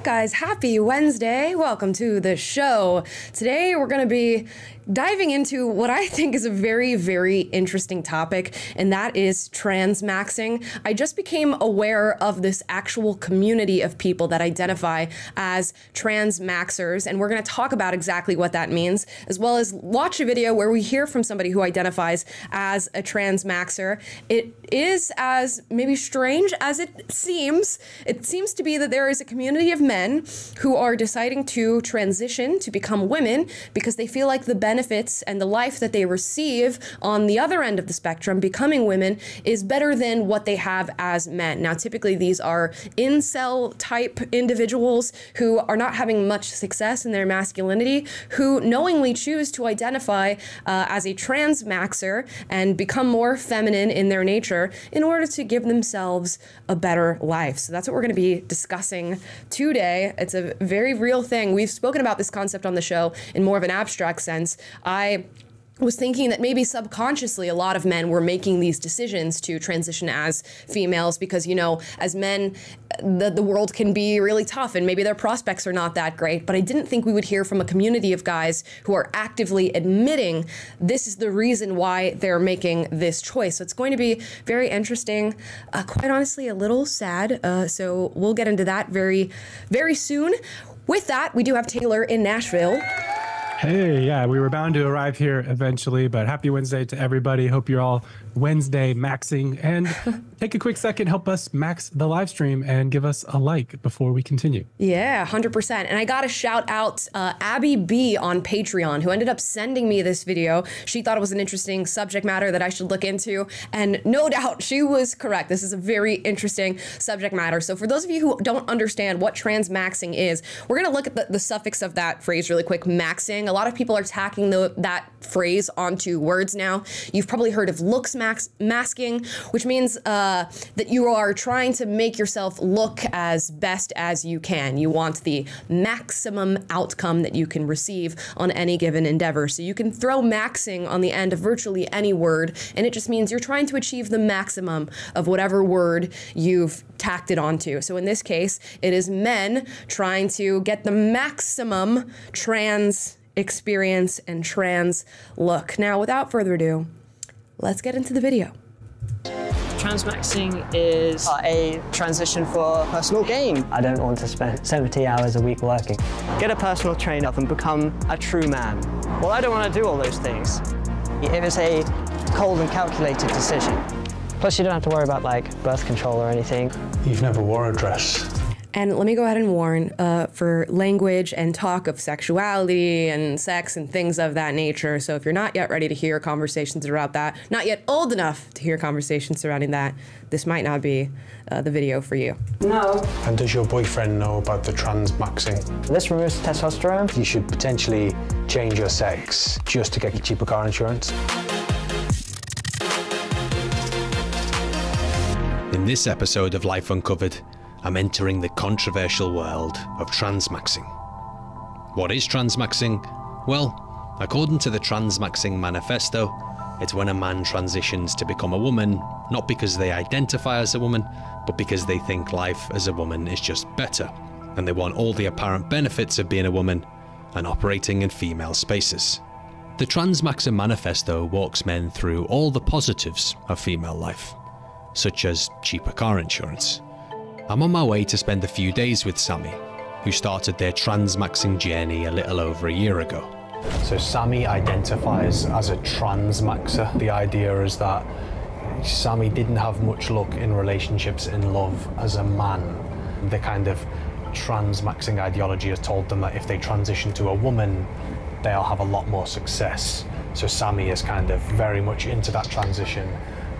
right, guys, happy Wednesday. Welcome to the show. Today, we're going to be diving into what I think is a very, very interesting topic, and that is transmaxing. I just became aware of this actual community of people that identify as transmaxers, and we're going to talk about exactly what that means, as well as watch a video where we hear from somebody who identifies as a transmaxer. It is as maybe strange as it seems. It seems to be that there is a community of men who are deciding to transition to become women because they feel like the benefits and the life that they receive on the other end of the spectrum, becoming women, is better than what they have as men. Now, typically, these are incel type individuals who are not having much success in their masculinity, who knowingly choose to identify uh, as a transmaxer and become more feminine in their nature in order to give themselves a better life. So that's what we're going to be discussing today. It's a very real thing. We've spoken about this concept on the show in more of an abstract sense. I was thinking that maybe subconsciously a lot of men were making these decisions to transition as females because you know as men the, the world can be really tough and maybe their prospects are not that great. But i didn't think we would hear from a community of guys who are actively admitting this is the reason why they're making this choice. So it's going to be very interesting. Uh, quite honestly a little sad. Uh, so we'll get into that very very soon. With that we do have taylor in nashville Hey, yeah, we were bound to arrive here eventually, but happy Wednesday to everybody. Hope you're all Wednesday maxing. And take a quick second, help us max the live stream and give us a like before we continue. Yeah, 100%. And I got to shout out uh, Abby B on Patreon, who ended up sending me this video. She thought it was an interesting subject matter that I should look into. And no doubt she was correct. This is a very interesting subject matter. So, for those of you who don't understand what transmaxing is, we're going to look at the, the suffix of that phrase really quick maxing. A lot of people are tacking the, that phrase onto words now. You've probably heard of looks max, masking, which means uh, Uh, that you are trying to make yourself look as best as you can. You want the maximum outcome that you can receive on any given endeavor. So you can throw maxing on the end of virtually any word, and it just means you're trying to achieve the maximum of whatever word you've tacked it onto. So in this case, it is men trying to get the maximum trans experience and trans look. Now, without further ado, let's get into the video. Transmaxing is a transition for personal gain. I don't want to spend 70 hours a week working. Get a personal trainer and become a true man. Well, I don't want to do all those things. It was a cold and calculated decision. Plus, you don't have to worry about like birth control or anything. You've never wore a dress. And let me go ahead and warn uh, for language and talk of sexuality and sex and things of that nature. So if you're not yet ready to hear conversations about that, not yet old enough to hear conversations surrounding that, this might not be uh, the video for you. No. And does your boyfriend know about the trans maxing? This removes testosterone. You should potentially change your sex just to get cheaper car insurance. In this episode of Life Uncovered, I'm entering the controversial world of transmaxing. What is transmaxing? Well, according to the Transmaxing Manifesto, it's when a man transitions to become a woman, not because they identify as a woman, but because they think life as a woman is just better, and they want all the apparent benefits of being a woman and operating in female spaces. The Transmaxer Manifesto walks men through all the positives of female life, such as cheaper car insurance. I'm on my way to spend a few days with Sammy, who started their transmaxing journey a little over a year ago. So Sammy identifies as a transmaxer. The idea is that Sammy didn't have much luck in relationships in love as a man. The kind of transmaxing ideology has told them that if they transition to a woman, they'll have a lot more success. So Sammy is kind of very much into that transition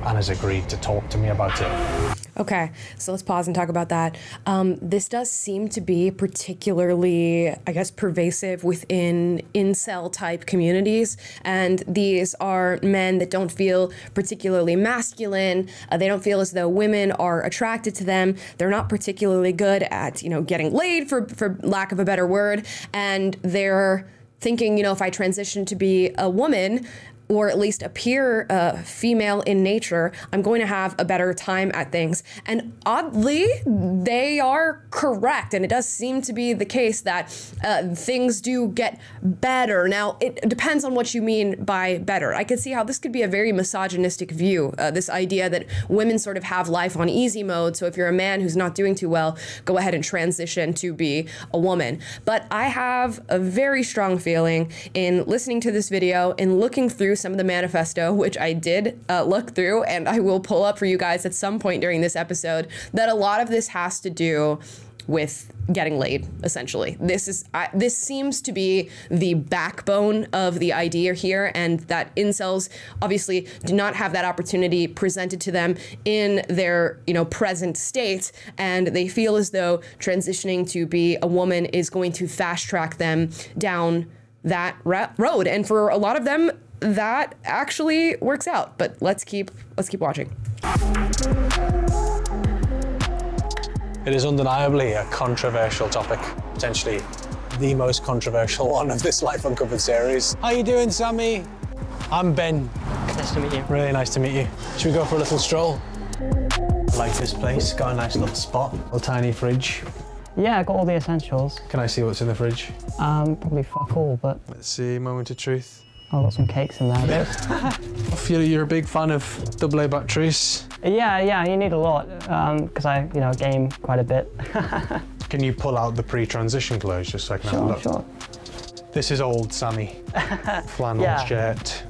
and has agreed to talk to me about it. Okay, so let's pause and talk about that. Um, this does seem to be particularly, I guess, pervasive within incel type communities. And these are men that don't feel particularly masculine. Uh, they don't feel as though women are attracted to them. They're not particularly good at, you know, getting laid, for, for lack of a better word. And they're thinking, you know, if I transition to be a woman, or at least appear uh, female in nature, I'm going to have a better time at things. And oddly, they are correct. And it does seem to be the case that uh, things do get better. Now, it depends on what you mean by better. I can see how this could be a very misogynistic view uh, this idea that women sort of have life on easy mode. So if you're a man who's not doing too well, go ahead and transition to be a woman. But I have a very strong feeling in listening to this video and looking through some of the manifesto, which I did uh, look through and I will pull up for you guys at some point during this episode, that a lot of this has to do with getting laid essentially. This is I, this seems to be the backbone of the idea here and that incels obviously do not have that opportunity presented to them in their you know present state and they feel as though transitioning to be a woman is going to fast track them down that ra- road. And for a lot of them that actually works out. But let's keep let's keep watching. It is undeniably a controversial topic, potentially the most controversial one of this Life Uncovered series. How you doing, Sammy? I'm Ben. Nice to meet you. Really nice to meet you. Should we go for a little stroll? I like this place. Got a nice little spot. A tiny fridge. Yeah, I got all the essentials. Can I see what's in the fridge? Um, probably fuck all, but Let's see. Moment of truth. I've got some cakes in there. You're, you're a big fan of AA batteries. yeah, yeah, you need a lot because I, you know, game quite a bit. Can you pull out the pre-transition clothes just so I can have a look? sure. This is old Sammy. Flannel Yeah. shirt.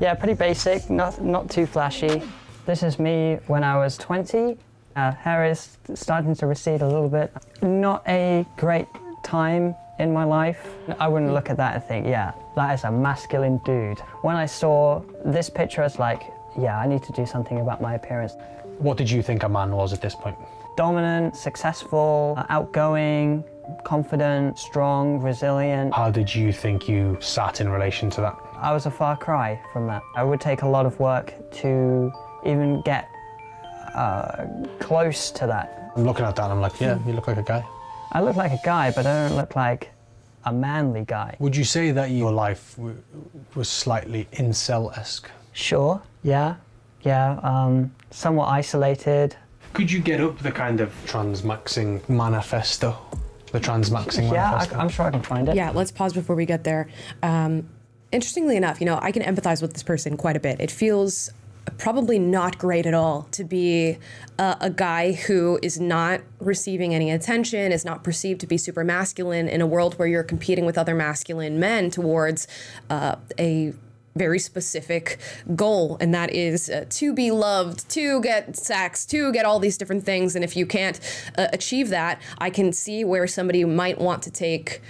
Yeah, pretty basic, not not too flashy. This is me when I was 20. Uh, hair is starting to recede a little bit. Not a great time in my life. I wouldn't look at that and think, yeah, that is a masculine dude. When I saw this picture, it's like, yeah, I need to do something about my appearance. What did you think a man was at this point? Dominant, successful, outgoing, confident, strong, resilient. How did you think you sat in relation to that? I was a far cry from that. I would take a lot of work to even get uh, close to that. I'm looking at that and I'm like, yeah, you look like a guy. I look like a guy, but I don't look like a manly guy. Would you say that your life w- was slightly incel-esque? Sure, yeah, yeah, um, somewhat isolated. Could you get up the kind of transmaxing manifesto? The transmaxing Yeah, manifesto? I, I'm sure I can find it. Yeah, let's pause before we get there. Um, interestingly enough, you know, I can empathize with this person quite a bit. It feels probably not great at all to be a, a guy who is not receiving any attention, is not perceived to be super masculine in a world where you're competing with other masculine men towards uh, a very specific goal, and that is uh, to be loved, to get sex, to get all these different things. And if you can't uh, achieve that, I can see where somebody might want to take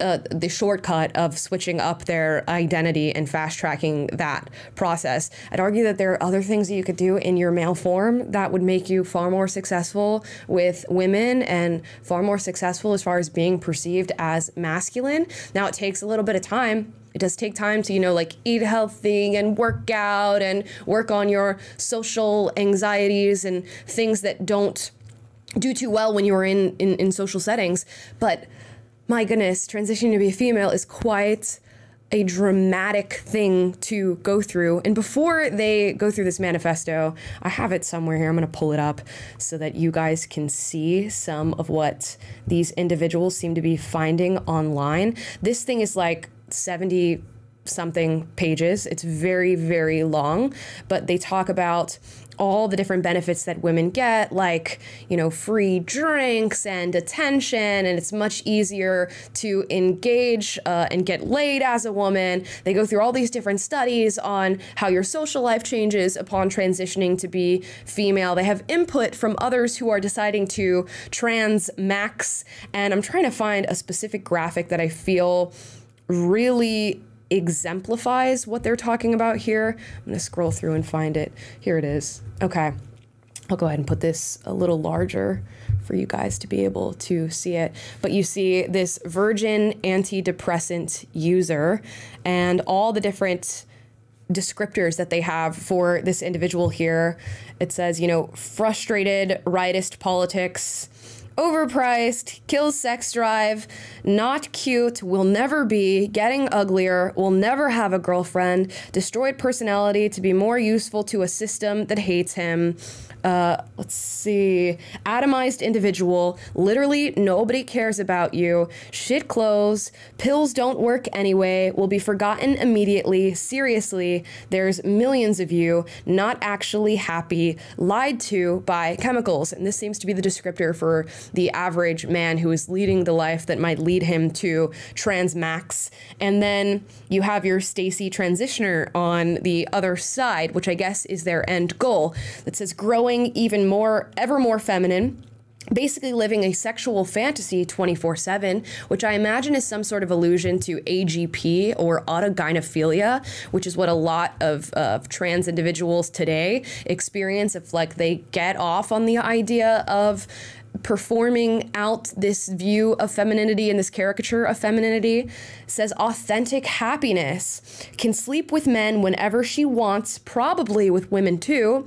uh, the shortcut of switching up their identity and fast tracking that process. I'd argue that there are other things that you could do in your male form that would make you far more successful with women and far more successful as far as being perceived as masculine. Now, it takes a little bit of time. It does take time to, you know, like eat healthy and work out and work on your social anxieties and things that don't do too well when you're in, in, in social settings. But my goodness, transitioning to be a female is quite a dramatic thing to go through. And before they go through this manifesto, I have it somewhere here. I'm going to pull it up so that you guys can see some of what these individuals seem to be finding online. This thing is like 70 something pages. It's very, very long, but they talk about all the different benefits that women get, like, you know, free drinks and attention, and it's much easier to engage uh, and get laid as a woman. They go through all these different studies on how your social life changes upon transitioning to be female. They have input from others who are deciding to trans max, and I'm trying to find a specific graphic that I feel really exemplifies what they're talking about here. I'm going to scroll through and find it. Here it is. Okay. I'll go ahead and put this a little larger for you guys to be able to see it. But you see this virgin antidepressant user and all the different descriptors that they have for this individual here. It says, you know, frustrated rightist politics, overpriced, kills sex drive, not cute, will never be, getting uglier, will never have a girlfriend, destroyed personality to be more useful to a system that hates him. Uh, let's see, atomized individual. Literally, nobody cares about you. Shit clothes. Pills don't work anyway. Will be forgotten immediately. Seriously, there's millions of you not actually happy, lied to by chemicals. And this seems to be the descriptor for the average man who is leading the life that might lead him to transmax. And then you have your Stacy transitioner on the other side, which I guess is their end goal that says growing even more, ever more feminine basically living a sexual fantasy 24 7, which I imagine is some sort of allusion to AGP or autogynephilia, which is what a lot of, trans individuals today experience if like they get off on the idea of performing out this view of femininity and this caricature of femininity. Says authentic happiness can sleep with men whenever she wants probably with women too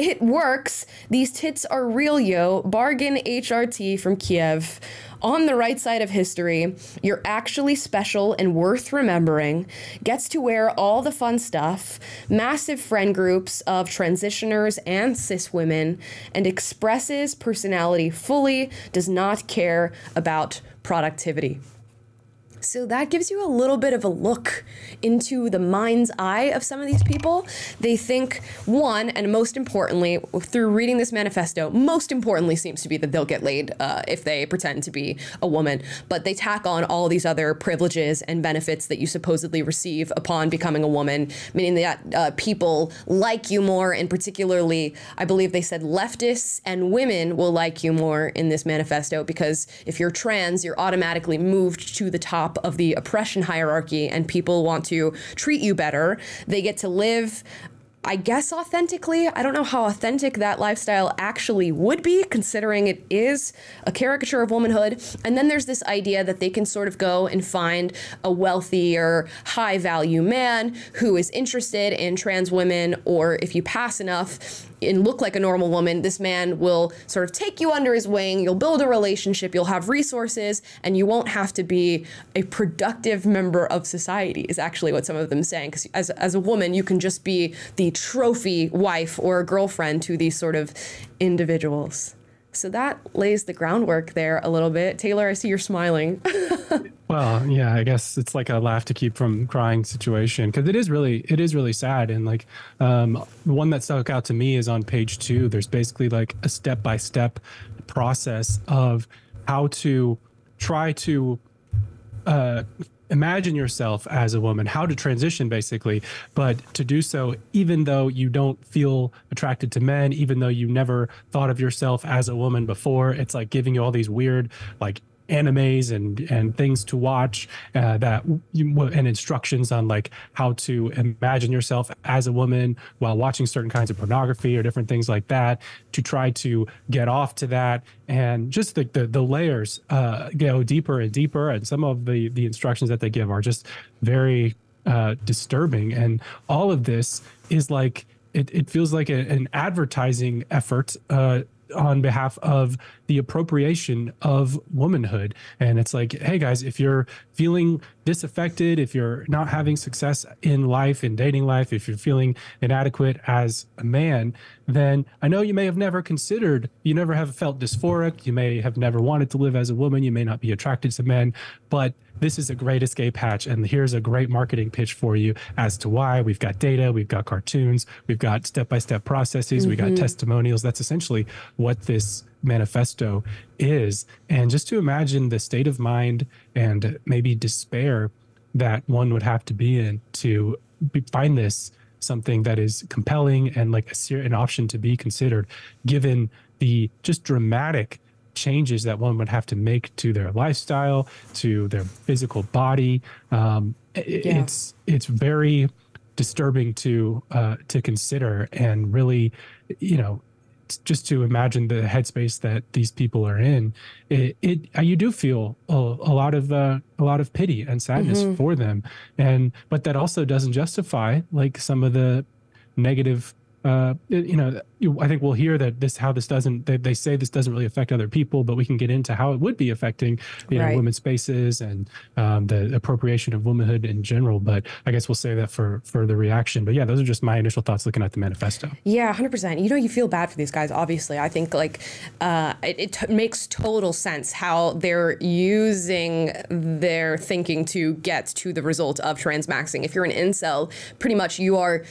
it works. These tits are real, yo. Bargain HRT from Kiev. On the right side of history, you're actually special and worth remembering. Gets to wear all the fun stuff, massive friend groups of transitioners and cis women, and expresses personality fully, does not care about productivity. So that gives you a little bit of a look into the mind's eye of some of these people. They think, one, and most importantly, through reading this manifesto, most importantly seems to be that they'll get laid uh, if they pretend to be a woman. But they tack on all these other privileges and benefits that you supposedly receive upon becoming a woman, meaning that uh, people like you more, and particularly, I believe they said leftists and women will like you more in this manifesto because if you're trans, you're automatically moved to the top top of the oppression hierarchy and people want to treat you better. They get to live I guess authentically. I don't know how authentic that lifestyle actually would be, considering it is a caricature of womanhood. And then there's this idea that they can sort of go and find a wealthy or high value man who is interested in trans women, or if you pass enough, and look like a normal woman, this man will sort of take you under his wing. You'll build a relationship, you'll have resources, and you won't have to be a productive member of society, is actually what some of them saying. Because as, as a woman, you can just be the trophy wife or girlfriend to these sort of individuals. So that lays the groundwork there a little bit. Taylor, I see you're smiling. well, yeah, I guess it's like a laugh to keep from crying situation because it is really it is really sad. And like um, one that stuck out to me is on page two. There's basically like a step by step process of how to try to uh, imagine yourself as a woman, how to transition basically, but to do so even though you don't feel attracted to men, even though you never thought of yourself as a woman before. It's like giving you all these weird like animes and and things to watch uh, that and instructions on like how to imagine yourself as a woman while watching certain kinds of pornography or different things like that to try to get off to that. And just the the, the layers uh, go deeper and deeper. And some of the the instructions that they give are just very uh, disturbing. And all of this is like it, it feels like a, an advertising effort uh, on behalf of the appropriation of womanhood. And it's like, hey guys, if you're feeling disaffected, if you're not having success in life, in dating life, if you're feeling inadequate as a man, then I know you may have never considered, you never have felt dysphoric, you may have never wanted to live as a woman, you may not be attracted to men, but this is a great escape hatch. And here's a great marketing pitch for you as to why. We've got data we've got cartoons we've got step-by-step processes mm-hmm. we got testimonials. That's essentially what this manifesto is and just to imagine the state of mind and maybe despair that one would have to be in to be, find this something that is compelling and like a, an option to be considered given the just dramatic changes that one would have to make to their lifestyle, to their physical body. Um, yeah. It's it's very disturbing to uh, to consider, and really, you know, just to imagine the headspace that these people are in. It, it uh, you do feel a, a lot of uh, a lot of pity and sadness mm-hmm. for them, and but that also doesn't justify like some of the negative uh, you know, you, I think we'll hear that this how this doesn't. They, they say this doesn't really affect other people, but we can get into how it would be affecting you know women's spaces and um, the appropriation of womanhood in general. But I guess we'll save that for for the reaction. But yeah, those are just my initial thoughts looking at the manifesto. Yeah, hundred percent. You know, you feel bad for these guys. Obviously, I think like uh, it, it t- makes total sense how they're using their thinking to get to the result of transmaxing. If you're an incel, pretty much you are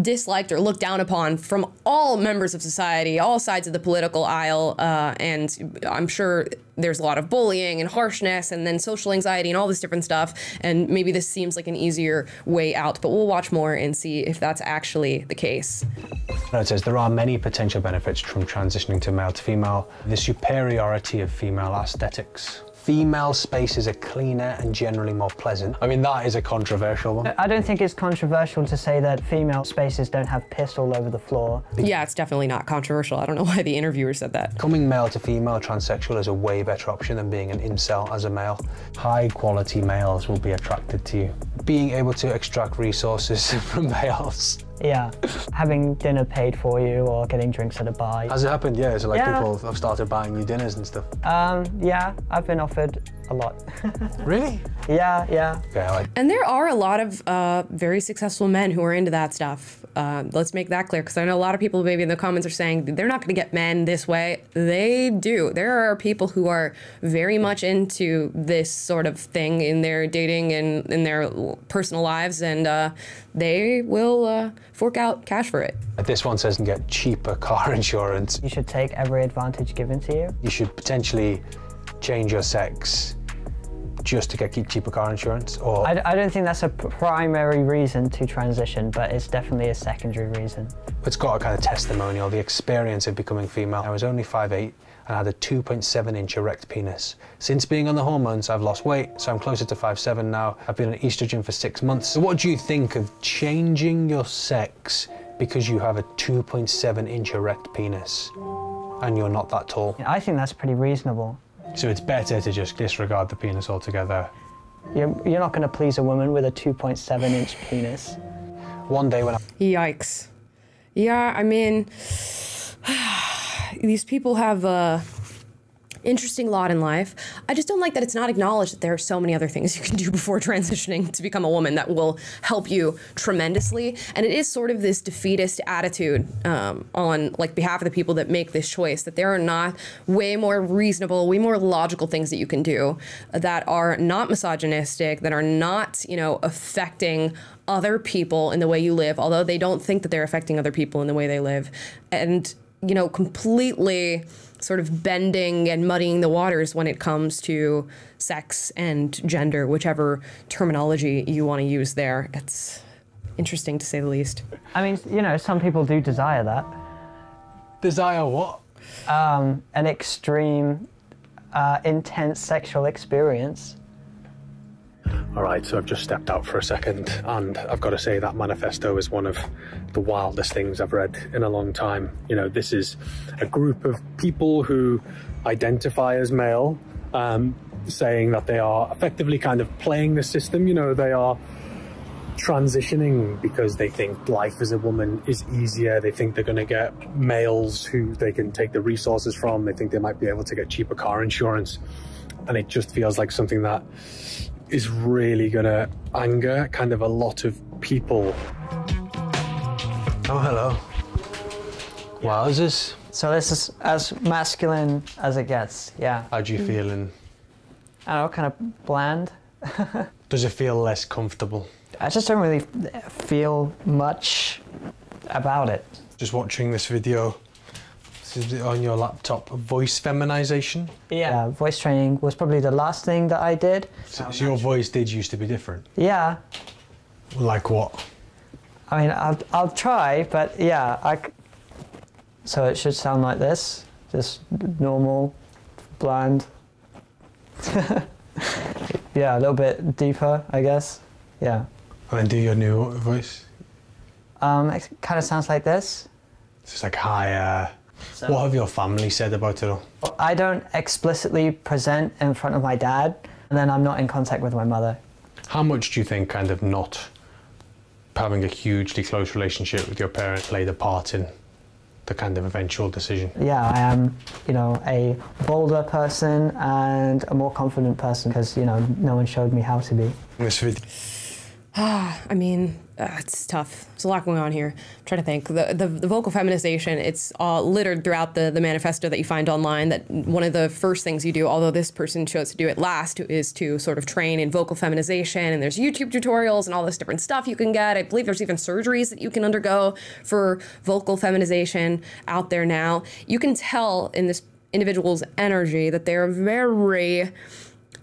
disliked or looked down upon from all members of society, all sides of the political aisle, uh, and I'm sure there's a lot of bullying and harshness, and then social anxiety and all this different stuff. And maybe this seems like an easier way out, but we'll watch more and see if that's actually the case. It says there are many potential benefits from transitioning to male to female. The superiority of female aesthetics. Female spaces are cleaner and generally more pleasant. I mean, that is a controversial one. I don't think it's controversial to say that female spaces don't have piss all over the floor. Yeah, it's definitely not controversial. I don't know why the interviewer said that. Coming male to female transsexual is a way better option than being an incel as a male. High quality males will be attracted to you. Being able to extract resources from males. Yeah, having dinner paid for you or getting drinks at a bar. Has it happened? Yeah, so like Yeah. people have started buying you dinners and stuff. Um, yeah, I've been offered a lot. Really? yeah, yeah. Okay, like And there are a lot of uh, very successful men who are into that stuff. Uh, let's make that clear because I know a lot of people maybe in the comments are saying they're not going to get men this way. They do. There are people who are very much into this sort of thing in their dating and in their personal lives, and uh, they will uh, fork out cash for it. this one says and get cheaper car insurance. You should take every advantage given to you. You should potentially change your sex just to get cheaper car insurance or I, I don't think that's a primary reason to transition, but it's definitely a secondary reason. it's got a kind of testimonial, the experience of becoming female. I was only 5'8 and I had a 2.7 inch erect penis. Since being on the hormones, I've lost weight, so I'm closer to 5'7 now. I've been on estrogen for six months. So what do you think of changing your sex because you have a 2.7 inch erect penis and you're not that tall? I think that's pretty reasonable. So it's better to just disregard the penis altogether. You're, you're not going to please a woman with a 2.7 inch penis. One day when I Yikes. Yeah, I mean, these people have a interesting lot in life. I just don't like that it's not acknowledged that there are so many other things you can do before transitioning to become a woman that will help you tremendously. And it is sort of this defeatist attitude um, on like behalf of the people that make this choice that there are not way more reasonable, way more logical things that you can do that are not misogynistic, that are not, you know, affecting other people in the way you live, although they don't think that they're affecting other people in the way they live. And, you know, completely sort of bending and muddying the waters when it comes to sex and gender, whichever terminology you want to use there. It's interesting to say the least. I mean, you know, some people do desire that. desire what? Um, an extreme, uh, intense sexual experience. All right, so I've just stepped out for a second, and I've got to say that manifesto is one of the wildest things I've read in a long time. You know, this is a group of people who identify as male, um, saying that they are effectively kind of playing the system. You know, they are transitioning because they think life as a woman is easier. They think they're going to get males who they can take the resources from. They think they might be able to get cheaper car insurance. And it just feels like something that is really going to anger kind of a lot of people. Oh, hello. Wowzers. So this is as masculine as it gets. Yeah. How do you mm. feel? And I don't know, kind of bland. does it feel less comfortable? I just don't really feel much about it. Just watching this video. This is on your laptop. Voice feminization. Yeah. voice training was probably the last thing that I did. So, so your voice did used to be different. Yeah. Like what? I mean, I'll, I'll try, but yeah. I c so it should sound like this. Just normal, bland. yeah, a little bit deeper, I guess. Yeah. And then do your new voice. Um, it kind of sounds like this. It's just like higher. What have your family said about it all? I don't explicitly present in front of my dad, and then I'm not in contact with my mother. How much do you think kind of not having a hugely close relationship with your parent played a part in the kind of eventual decision? Yeah, I am, you know, a bolder person and a more confident person because, you know, no one showed me how to be. This video. I mean, uh, it's tough. There's a lot going on here. I'm trying to think. The, the, the vocal feminization, it's all littered throughout the, the manifesto that you find online. That one of the first things you do, although this person chose to do it last, is to sort of train in vocal feminization. And there's YouTube tutorials and all this different stuff you can get. I believe there's even surgeries that you can undergo for vocal feminization out there now. You can tell in this individual's energy that they're very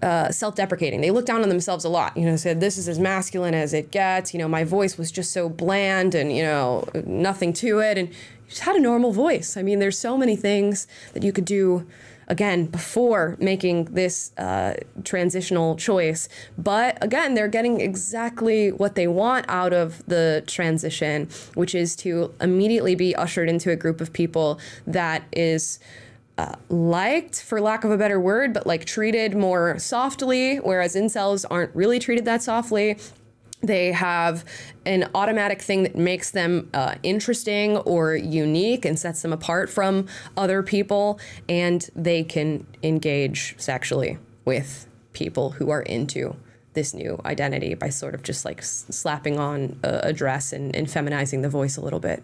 uh, self-deprecating. They look down on themselves a lot. You know, said this is as masculine as it gets. You know, my voice was just so bland and you know nothing to it, and just had a normal voice. I mean, there's so many things that you could do. Again, before making this uh, transitional choice. But again, they're getting exactly what they want out of the transition, which is to immediately be ushered into a group of people that is uh, liked, for lack of a better word, but like treated more softly, whereas incels aren't really treated that softly. They have an automatic thing that makes them uh, interesting or unique and sets them apart from other people, and they can engage sexually with people who are into this new identity by sort of just like slapping on a, dress and, and feminizing the voice a little bit.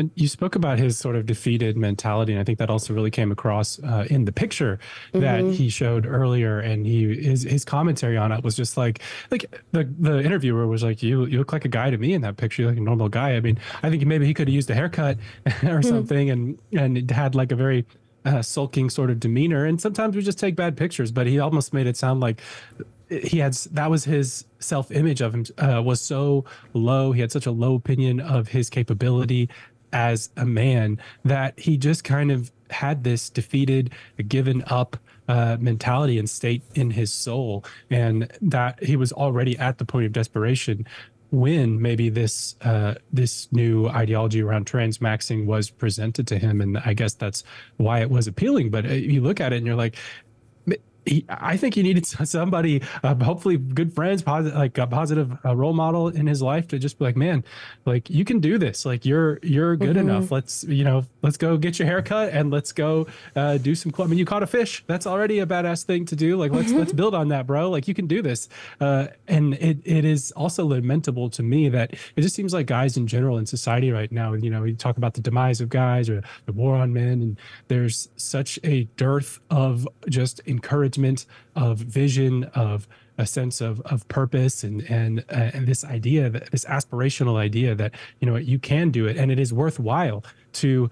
And you spoke about his sort of defeated mentality, and I think that also really came across uh, in the picture that Mm-hmm. he showed earlier. And he his his commentary on it was just like like the the interviewer was like, "You you look like a guy to me in that picture, you look like a normal guy." I mean, I think maybe he could have used a haircut or something, and and it had like a very uh, sulking sort of demeanor. And sometimes we just take bad pictures, but he almost made it sound like he had that was his self-image of him uh, was so low he had such a low opinion of his capability as a man that he just kind of had this defeated given up uh, mentality and state in his soul and that he was already at the point of desperation when maybe this uh, this new ideology around transmaxing was presented to him. And i guess that's why it was appealing. But uh, you look at it and you're like he, I think he needed somebody, uh, hopefully good friends, positive, like a positive uh, role model in his life to just be like, man, like you can do this. Like you're you're good enough. Let's you know, let's go get your hair cut and let's go uh, do some. I mean, you caught a fish. That's already a badass thing to do. Like let's let's build on that, bro. Like you can do this. Uh, and it it is also lamentable to me that it just seems like guys in general in society right now. You know, we talk about the demise of guys or the war on men, and there's such a dearth of just encouragement of vision of a sense of of purpose and and uh, and this idea that this aspirational idea that you know you can do it and it is worthwhile to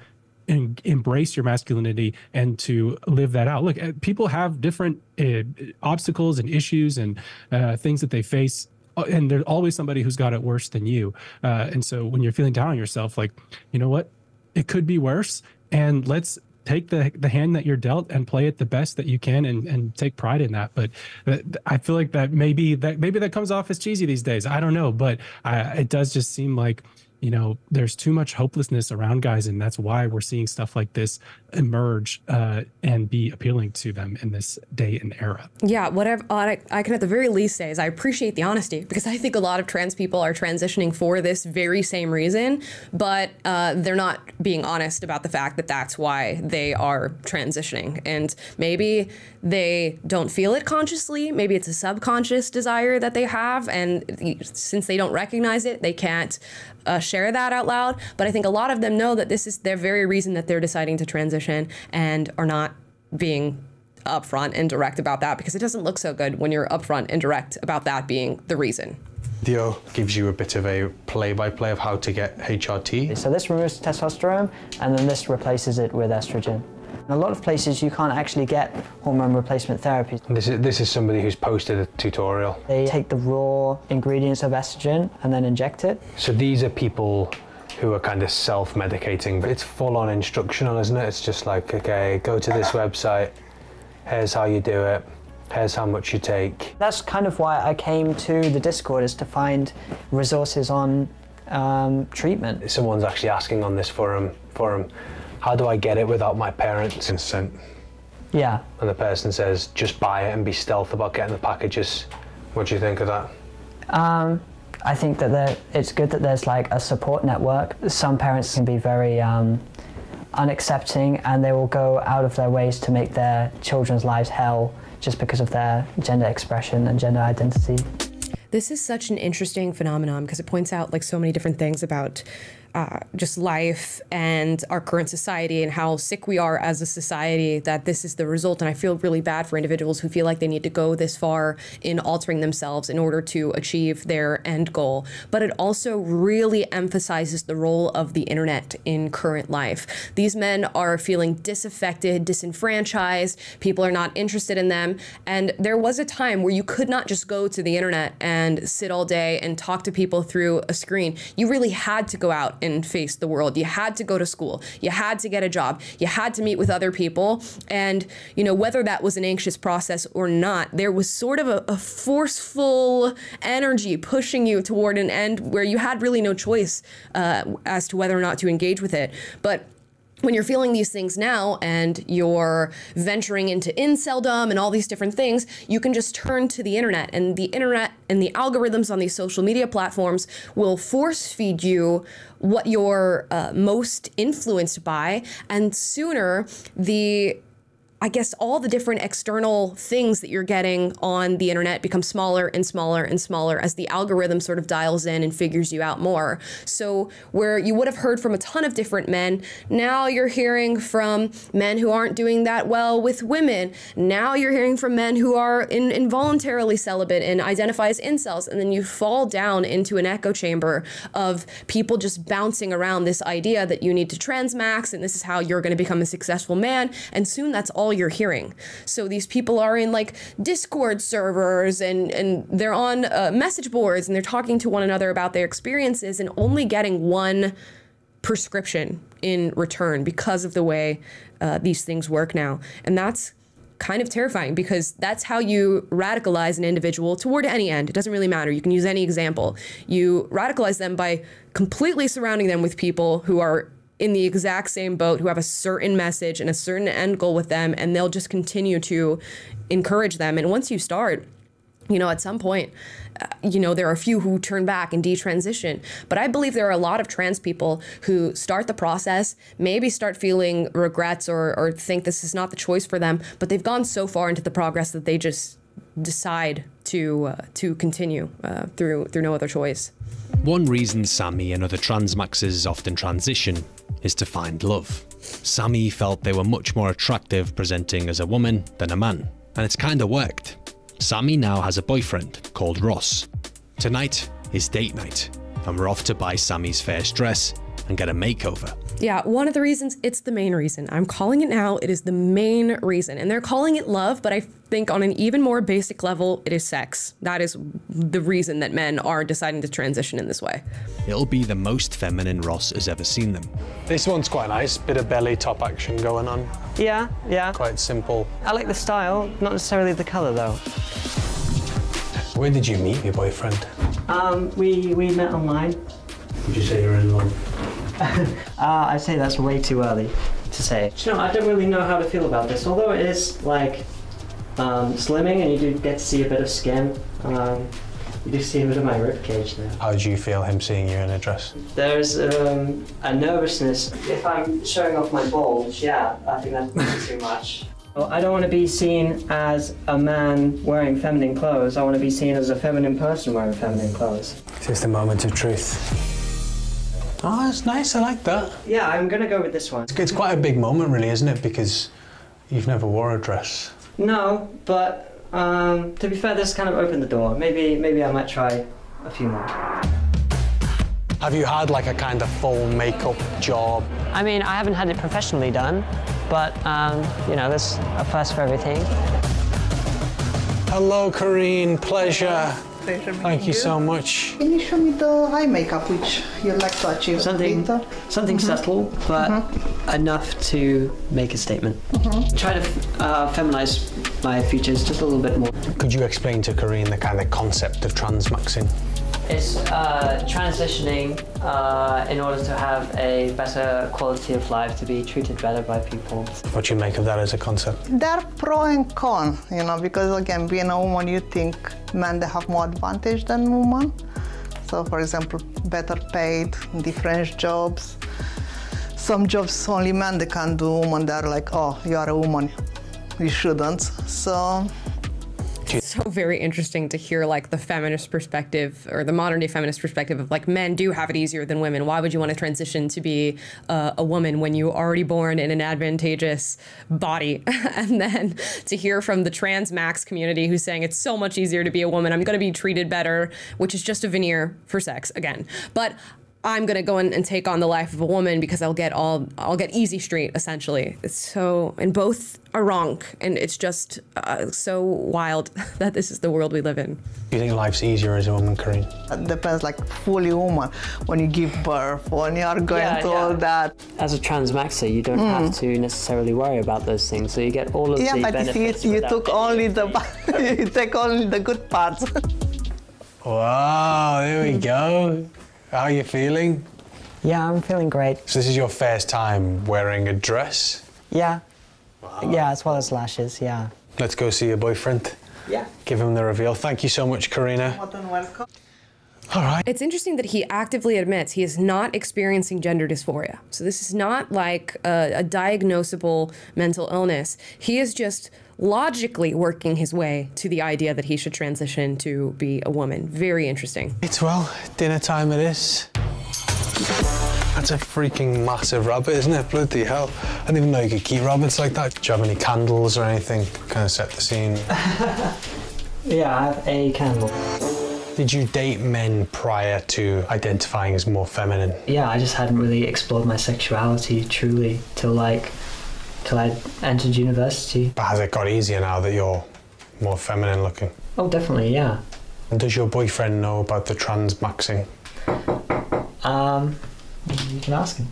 en- embrace your masculinity and to live that out. Look, uh, people have different uh, obstacles and issues and uh, things that they face. uh, And there's always somebody who's got it worse than you. Uh, and so when you're feeling down on yourself, like, you know what? It could be worse. And let's take the the hand that you're dealt and play it the best that you can and and take pride in that. But i feel like that maybe that maybe that comes off as cheesy these days. I don't know. But I, it does just seem like you know there's too much hopelessness around guys and that's why we're seeing stuff like this emerge uh, and be appealing to them in this day and era Yeah, whatever I, I can at the very least say is I appreciate the honesty because I think a lot of trans people are transitioning for this very same reason, but uh, they're not being honest about the fact that that's why they are transitioning. And maybe they don't feel it consciously, maybe it's a subconscious desire that they have, and since they don't recognize it, they can't uh, share that out loud. But I think a lot of them know that this is their very reason that they're deciding to transition and are not being upfront and direct about that because it doesn't look so good when you're upfront and direct about that being the reason. Video gives you a bit of a play-by-play of how to get HRT. So this removes testosterone and then this replaces it with estrogen. In a lot of places you can't actually get hormone replacement therapy. This is this is somebody who's posted a tutorial. They take the raw ingredients of estrogen and then inject it. So these are people who are kind of self-medicating, but it's full-on instructional, isn't it? It's just like, okay, go to this website. Here's how you do it. Here's how much you take. That's kind of why I came to the Discord is to find resources on um, treatment. Someone's actually asking on this forum, forum, how do I get it without my parents' consent? Yeah, And the person says, just buy it and be stealth about getting the packages. What do you think of that? Um, I think that there, it's good that there's like a support network. Some parents can be very um, unaccepting and they will go out of their ways to make their children's lives hell just because of their gender expression and gender identity. This is such an interesting phenomenon because it points out like so many different things about uh, just life and our current society and how sick we are as a society that this is the result. And I feel really bad for individuals who feel like they need to go this far in altering themselves in order to achieve their end goal. But it also really emphasizes the role of the internet in current life. These men are feeling disaffected, disenfranchised, people are not interested in them. And there was a time where you could not just go to the internet and sit all day and talk to people through a screen. You really had to go out and face the world. You had to go to school. You had to get a job. You had to meet with other people. And, you know, whether that was an anxious process or not, there was sort of a, a forceful energy pushing you toward an end where you had really no choice uh, as to whether or not to engage with it. But when you're feeling these things now and you're venturing into inceldom and all these different things, you can just turn to the internet. And the internet and the algorithms on these social media platforms will force feed you what you're uh, most influenced by. And sooner, the I guess all the different external things that you're getting on the internet become smaller and smaller and smaller as the algorithm sort of dials in and figures you out more. So, where you would have heard from a ton of different men, now you're hearing from men who aren't doing that well with women. Now you're hearing from men who are in, involuntarily celibate and identify as incels. And then you fall down into an echo chamber of people just bouncing around this idea that you need to transmax and this is how you're going to become a successful man. And soon that's all all you're hearing. So these people are in like Discord servers and and they're on uh, message boards and they're talking to one another about their experiences and only getting one prescription in return because of the way uh, these things work now. And that's kind of terrifying because that's how you radicalize an individual toward any end. It doesn't really matter. You can use any example. You radicalize them by completely surrounding them with people who are in the exact same boat who have a certain message and a certain end goal with them, and they'll just continue to encourage them. And once you start, you know, at some point, uh, you know, there are a few who turn back and detransition. But I believe there are a lot of trans people who start the process, maybe start feeling regrets or, or think this is not the choice for them, but they've gone so far into the progress that they just decide to uh, to continue uh, through through no other choice. One reason Sammy and other transmaxers often transition is to find love. Sammy felt they were much more attractive presenting as a woman than a man, and it's kinda worked. Sammy now has a boyfriend called Ross. Tonight is date night, and we're off to buy Sammy's first dress and get a makeover. Yeah, one of the reasons, it's the main reason. I'm calling it now. It is the main reason. And they're calling it love, but I think on an even more basic level, it is sex. That is the reason that men are deciding to transition in this way. It'll be the most feminine Ross has ever seen them. This one's quite nice, bit of belly top action going on. Yeah, yeah. Quite simple. I like the style, not necessarily the colour though. Where did you meet your boyfriend? Um, we, we met online. Would you say you're in love? uh, I say that's way too early to say. You know, I don't really know how to feel about this. Although it is like um, slimming, and you do get to see a bit of skin. Um, you do see a bit of my rib cage there. How do you feel him seeing you in a dress? There's um, a nervousness. If I'm showing off my bulge, yeah, I think that's too much. Well, I don't want to be seen as a man wearing feminine clothes. I want to be seen as a feminine person wearing feminine clothes. This is the moment of truth. Oh, that's nice. I like that. Yeah, I'm gonna go with this one. It's quite a big moment, really, isn't it? Because you've never wore a dress. No, but um, to be fair, this kind of opened the door. Maybe, maybe I might try a few more. Have you had like a kind of full makeup job? I mean, I haven't had it professionally done, but um, you know, there's a first for everything. Hello, Karine. Pleasure pleasure Thank you, you, so much. Can you show me the eye makeup which you like to achieve something, later? Something mm -hmm. subtle, but mm -hmm. enough to make a statement. Mm -hmm. Try to uh, feminize my features just a little bit more. Could you explain to Karine the kind of concept of transmaxing? It's uh, transitioning uh, in order to have a better quality of life, to be treated better by people. What do you make of that as a concept? There are pro and con, you know, because again, being a woman, you think men they have more advantage than women. So, for example, better paid, different jobs. Some jobs only men they can do. Women they're like, oh, you are a woman, you shouldn't. So so very interesting to hear like the feminist perspective or the modern day feminist perspective of like men do have it easier than women. Why would you want to transition to be uh, a woman when you already born in an advantageous body? and then to hear from the trans max community who's saying it's so much easier to be a woman. I'm going to be treated better, which is just a veneer for sex again. But I'm gonna go in and take on the life of a woman because I'll get all I'll get easy street essentially. It's so and both are wrong, and it's just uh, so wild that this is the world we live in. Do you think life's easier as a woman, Corinne? it depends, like fully woman. When you give birth, when you are going Yeah, to yeah. all that. As a transmaxer, you don't have to necessarily worry about those things, so you get all of Yeah, the but you benefits. see, you took only the you take only the good parts. Wow, there we go. How are you feeling? Yeah, I'm feeling great. So this is your first time wearing a dress. Yeah. Yeah, as well as lashes, yeah. Let's go see your boyfriend. Yeah. Give him the reveal. Thank you so much, Karina. More than welcome. All right. It's interesting that he actively admits he is not experiencing gender dysphoria. So this is not like a, a diagnosable mental illness. He is just logically working his way to the idea that he should transition to be a woman. Very interesting. It's well, dinner time it is. That's a freaking massive rabbit, isn't it? Bloody hell. I didn't even know you could keep rabbits like that. Do you have any candles or anything? Kind of set the scene. Yeah, I have a candle. Did you date men prior to identifying as more feminine? Yeah, I just hadn't really explored my sexuality truly till like till I entered university. But has it got easier now that you're more feminine looking? Oh, definitely, yeah. And does your boyfriend know about the transmaxing? Um, you can ask him.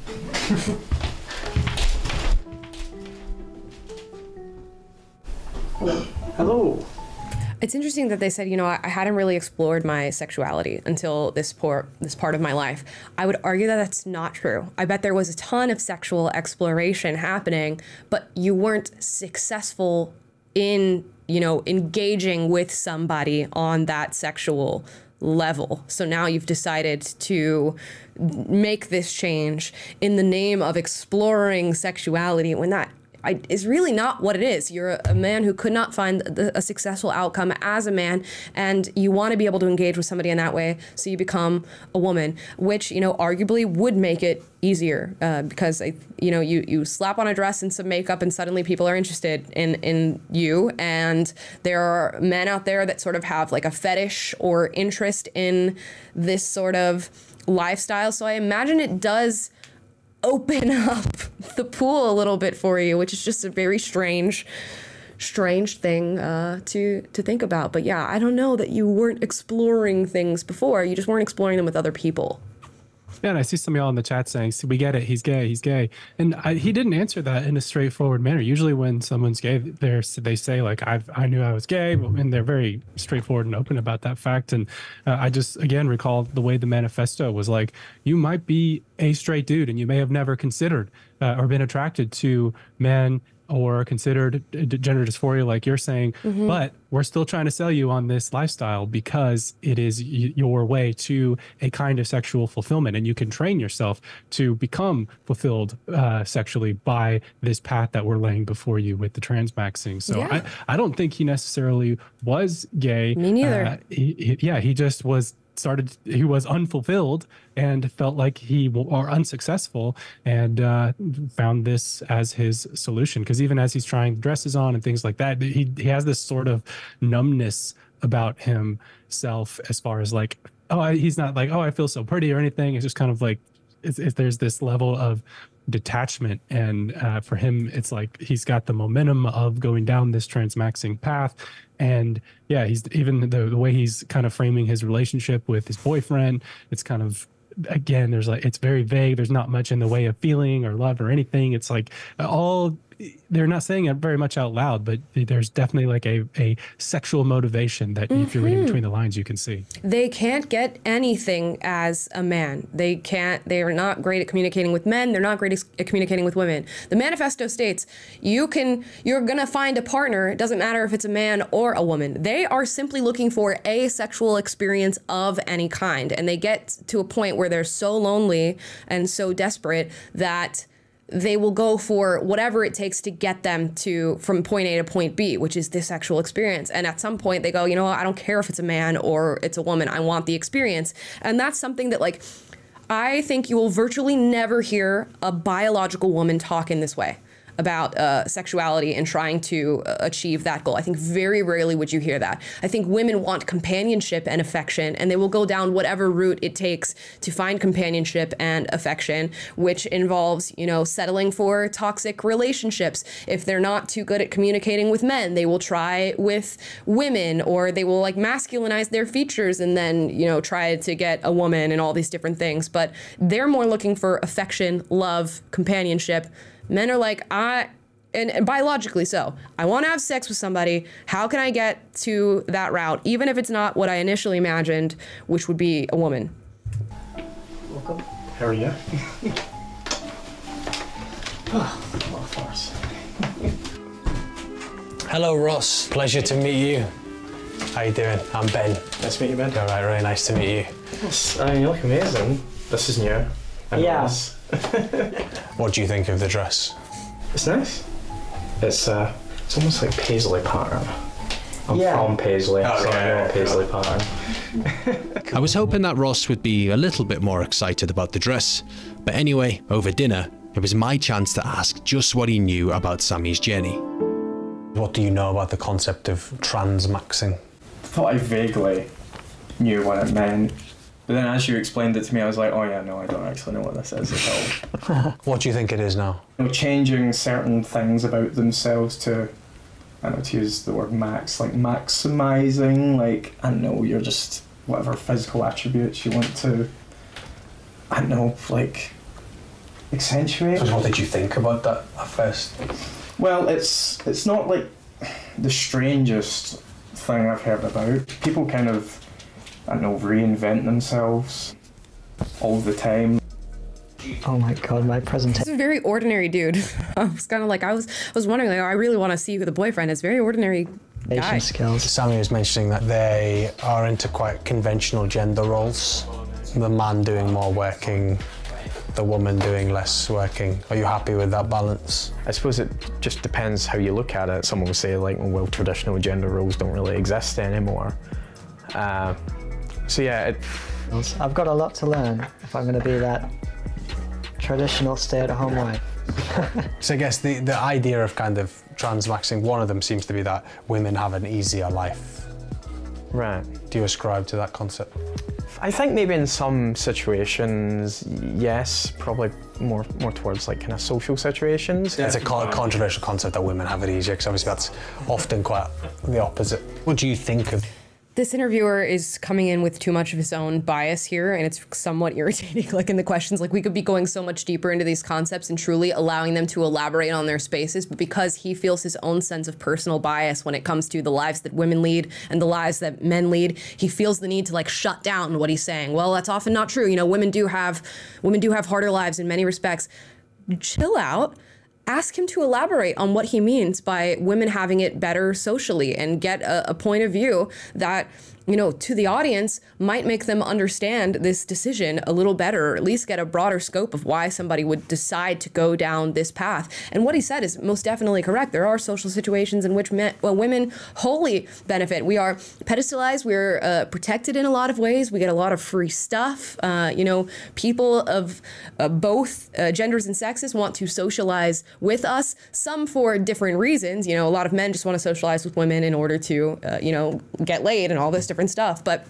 Hello. It's interesting that they said, you know, I, I hadn't really explored my sexuality until this por- this part of my life. I would argue that that's not true. I bet there was a ton of sexual exploration happening, but you weren't successful in, you know, engaging with somebody on that sexual level. So now you've decided to make this change in the name of exploring sexuality when that I, is really not what it is. You're a, a man who could not find the, a successful outcome as a man, and you want to be able to engage with somebody in that way. So you become a woman, which you know arguably would make it easier uh, because I, you know you you slap on a dress and some makeup, and suddenly people are interested in in you. And there are men out there that sort of have like a fetish or interest in this sort of lifestyle. So I imagine it does open up the pool a little bit for you, which is just a very strange, strange thing uh, to to think about. But yeah, I don't know that you weren't exploring things before. You just weren't exploring them with other people. Yeah, and I see some of y'all in the chat saying, "See, we get it. He's gay. He's gay." And I, he didn't answer that in a straightforward manner. Usually, when someone's gay, they they say like, "I've I knew I was gay," and they're very straightforward and open about that fact. And uh, I just again recall the way the manifesto was like, "You might be a straight dude, and you may have never considered uh, or been attracted to men." Or considered gender dysphoria, like you're saying, but we're still trying to sell you on this lifestyle because it is y- your way to a kind of sexual fulfillment, and you can train yourself to become fulfilled uh, sexually by this path that we're laying before you with the transmaxing. So Yeah. I, I don't think he necessarily was gay. Me neither. Uh, he, he- yeah, he just was started. He was unfulfilled and felt like he or unsuccessful, and uh, found this as his solution. Because even as he's trying dresses on and things like that, he he has this sort of numbness about himself as far as like, oh, I, he's not like, oh, I feel so pretty or anything. It's just kind of like, it's, it's, there's this level of detachment. And uh, for him it's like he's got the momentum of going down this transmaxing path. And yeah he's even the, the way he's kind of framing his relationship with his boyfriend it's kind of again there's like it's very vague. There's not much in the way of feeling or love or anything. It's like all they're not saying it very much out loud, but there's definitely like a, a sexual motivation that if you're reading mm-hmm. between the lines, you can see. they can't get anything as a man. They can't, they are not great at communicating with men. They're not great at communicating with women. The manifesto states you can, you're going to find a partner. It doesn't matter if it's a man or a woman. They are simply looking for a sexual experience of any kind. And they get to a point where they're so lonely and so desperate that they will go for whatever it takes to get them to from point A to point B, which is this sexual experience. And at some point they go, you know I don't care if it's a man or it's a woman. I want the experience. And that's something that like I think you will virtually never hear a biological woman talk in this way about uh, sexuality and trying to uh, achieve that goal. I think very rarely would you hear that. I think women want companionship and affection, and they will go down whatever route it takes to find companionship and affection, which involves, you know, settling for toxic relationships. If they're not too good at communicating with men, they will try with women, or they will like masculinize their features and then, you know, try to get a woman and all these different things. But they're more looking for affection, love, companionship. Men are like, I, and, and biologically so. I want to have sex with somebody. How can I get to that route, even if it's not what I initially imagined, which would be a woman? Welcome. How are you? oh, of course. Hello, Ross. Pleasure to meet you. How you doing? I'm Ben. Nice to meet you, Ben. All right, really nice to meet you. Yes, I mean, you look amazing. This is new. I know Yeah. this. What do you think of the dress? It's nice. It's uh, it's almost like paisley pattern. I'm Yeah. from Paisley, Oh, so I yeah, know yeah, paisley pattern. I was hoping that Ross would be a little bit more excited about the dress, but anyway, over dinner, it was my chance to ask just what he knew about Sammy's journey. What do you know about the concept of transmaxing? thought I vaguely knew what it meant, but then as you explained it to me, I was like, oh yeah, no, I don't actually know what this is at all. What do you think it is now? you know, changing certain things about themselves to, I don't know, to use the word max, like maximizing, like, I don't know, you're just whatever physical attributes you want to, I don't know, like, accentuate. So what did you think about that at first? Well, it's it's not like the strangest thing I've heard about. People kind of, I they'll reinvent themselves all the time. Oh my god, my presentation. This is a very ordinary dude. I was kind of like, I was, I was wondering, like, I really want to see who the boyfriend is. Very ordinary guy. skills. Sammy was mentioning that they are into quite conventional gender roles. The man doing more working, the woman doing less working. Are you happy with that balance? I suppose it just depends how you look at it. Someone would say like, well, traditional gender roles don't really exist anymore. Uh, so yeah, it, I've got a lot to learn if I'm going to be that traditional stay-at-home wife. So I guess the, the idea of kind of transmaxing, one of them seems to be that women have an easier life. right. Do you ascribe to that concept? I think maybe in some situations, yes, probably more more towards like kind of social situations. It's a con- controversial concept that women have it easier because obviously that's often quite the opposite. What do you think of This interviewer is coming in with too much of his own bias here, and it's somewhat irritating. Like in the questions, like we could be going so much deeper into these concepts and truly allowing them to elaborate on their spaces, but because he feels his own sense of personal bias when it comes to the lives that women lead and the lives that men lead, he feels the need to like shut down what he's saying. Well, that's often not true. You know, women do have women do have harder lives in many respects. Chill out ask him to elaborate on what he means by women having it better socially and get a, a, point of view that you know to the audience might make them understand this decision a little better or at least get a broader scope of why somebody would decide to go down this path. And what he said is most definitely correct. There are social situations in which men, well, women wholly benefit. We are pedestalized. We're uh, protected in a lot of ways. We get a lot of free stuff. Uh, you know people of uh, both uh, genders and sexes want to socialize with us some for different reasons. You know a lot of men just want to socialize with women in order to uh, you know get laid and all this different stuff but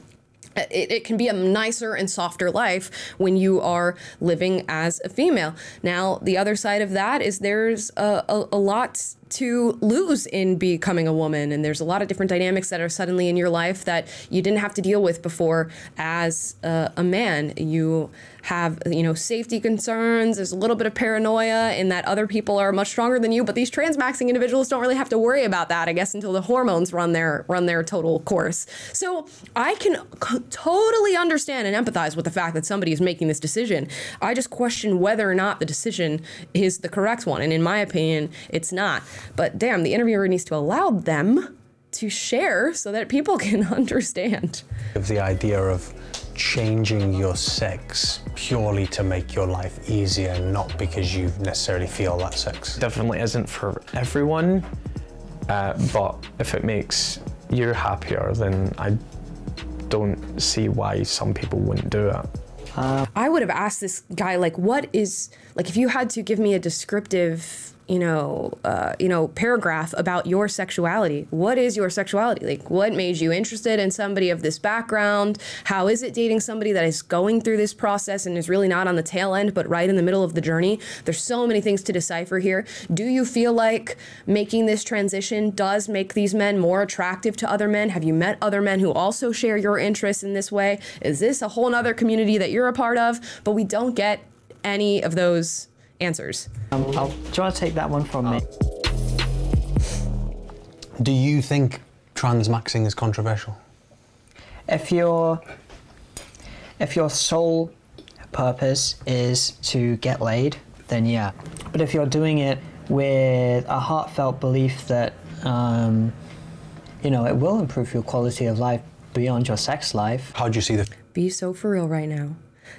it, it, can be a nicer and softer life when you are living as a female. Now, the other side of that is there's a, a, a lot to lose in becoming a woman. And there's a lot of different dynamics that are suddenly in your life that you didn't have to deal with before as uh, a man. You have, you know, safety concerns. There's a little bit of paranoia in that other people are much stronger than you. But these transmaxing individuals don't really have to worry about that, I guess, until the hormones run their run their total course. So I can c- totally understand and empathize with the fact that somebody is making this decision. I just question whether or not the decision is the correct one. And in my opinion, it's not. But damn, the interviewer needs to allow them to share so that people can understand. Of the idea of changing your sex purely to make your life easier, not because you necessarily feel that sex. Definitely isn't for everyone, uh, but if it makes you happier, then I don't see why some people wouldn't do it. I would have asked this guy, like, what is, like, if you had to give me a descriptive you know, uh, you know, paragraph about your sexuality. What is your sexuality? Like, what made you interested in somebody of this background? How is it dating somebody that is going through this process and is really not on the tail end, but right in the middle of the journey? There's so many things to decipher here. Do you feel like making this transition does make these men more attractive to other men? Have you met other men who also share your interests in this way? Is this a whole other community that you're a part of? But we don't get any of those answers. Um, I'll, do you want to take that one from me? Do you think transmaxing is controversial? If your if your sole purpose is to get laid, then yeah. But if you're doing it with a heartfelt belief that um, you know it will improve your quality of life beyond your sex life, How do you see the Be so for real right now.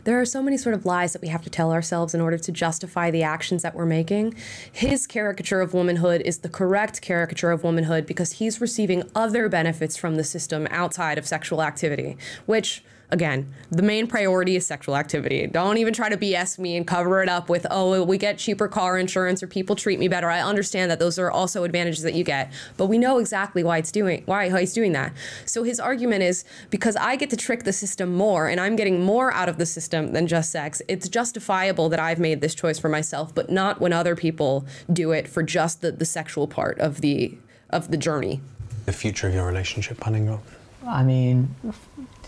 There are so many sort of lies that we have to tell ourselves in order to justify the actions that we're making. His caricature of womanhood is the correct caricature of womanhood because he's receiving other benefits from the system outside of sexual activity, which again, the main priority is sexual activity. Don't even try to BS me and cover it up with, oh, we get cheaper car insurance or people treat me better. I understand that those are also advantages that you get, but we know exactly why it's doing why he's doing that. So his argument is because I get to trick the system more and I'm getting more out of the system than just sex, it's justifiable that I've made this choice for myself, but not when other people do it for just the, the sexual part of the of the journey. the future of your relationship panning out? I mean,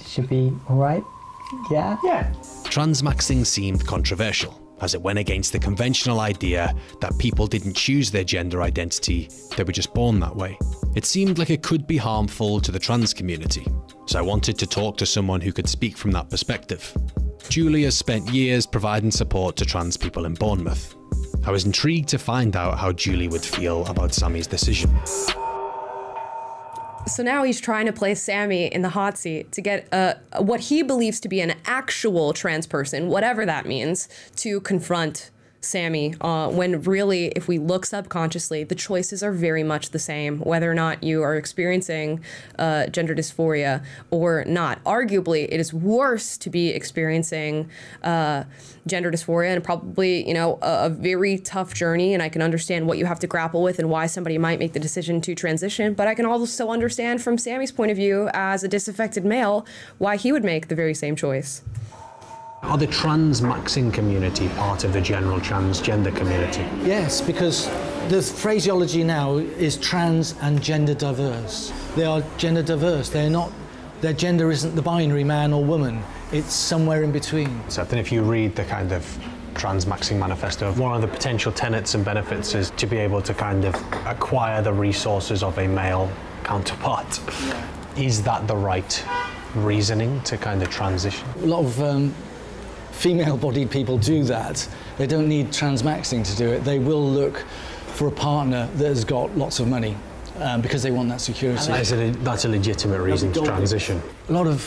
should be all right. Yeah. Yeah. Transmaxing seemed controversial, as it went against the conventional idea that people didn't choose their gender identity, they were just born that way. It seemed like it could be harmful to the trans community, so I wanted to talk to someone who could speak from that perspective. Julie has spent years providing support to trans people in Bournemouth. I was intrigued to find out how Julie would feel about Sammy's decision. So now he's trying to place Sammy in the hot seat to get what he believes to be an actual trans person, whatever that means, to confront Sammy. Uh, when really, if we look subconsciously, the choices are very much the same, whether or not you are experiencing uh, gender dysphoria or not. Arguably, it is worse to be experiencing uh, gender dysphoria and probably, you know, a, a very tough journey. And I can understand what you have to grapple with and why somebody might make the decision to transition. But I can also understand from Sammy's point of view as a disaffected male why he would make the very same choice. Are the transmaxing community part of the general transgender community? Yes, because the phraseology now is trans and gender diverse. They are gender diverse. They're not. Their gender isn't the binary man or woman. It's somewhere in between. So then if you read the kind of transmaxing manifesto, one of the potential tenets and benefits is to be able to kind of acquire the resources of a male counterpart. Is that the right reasoning to kind of transition? A lot of um, female-bodied people do that. They don't need transmaxing to do it. They will look for a partner that has got lots of money um, because they want that security. That's a, that's a legitimate reason to transition. a lot of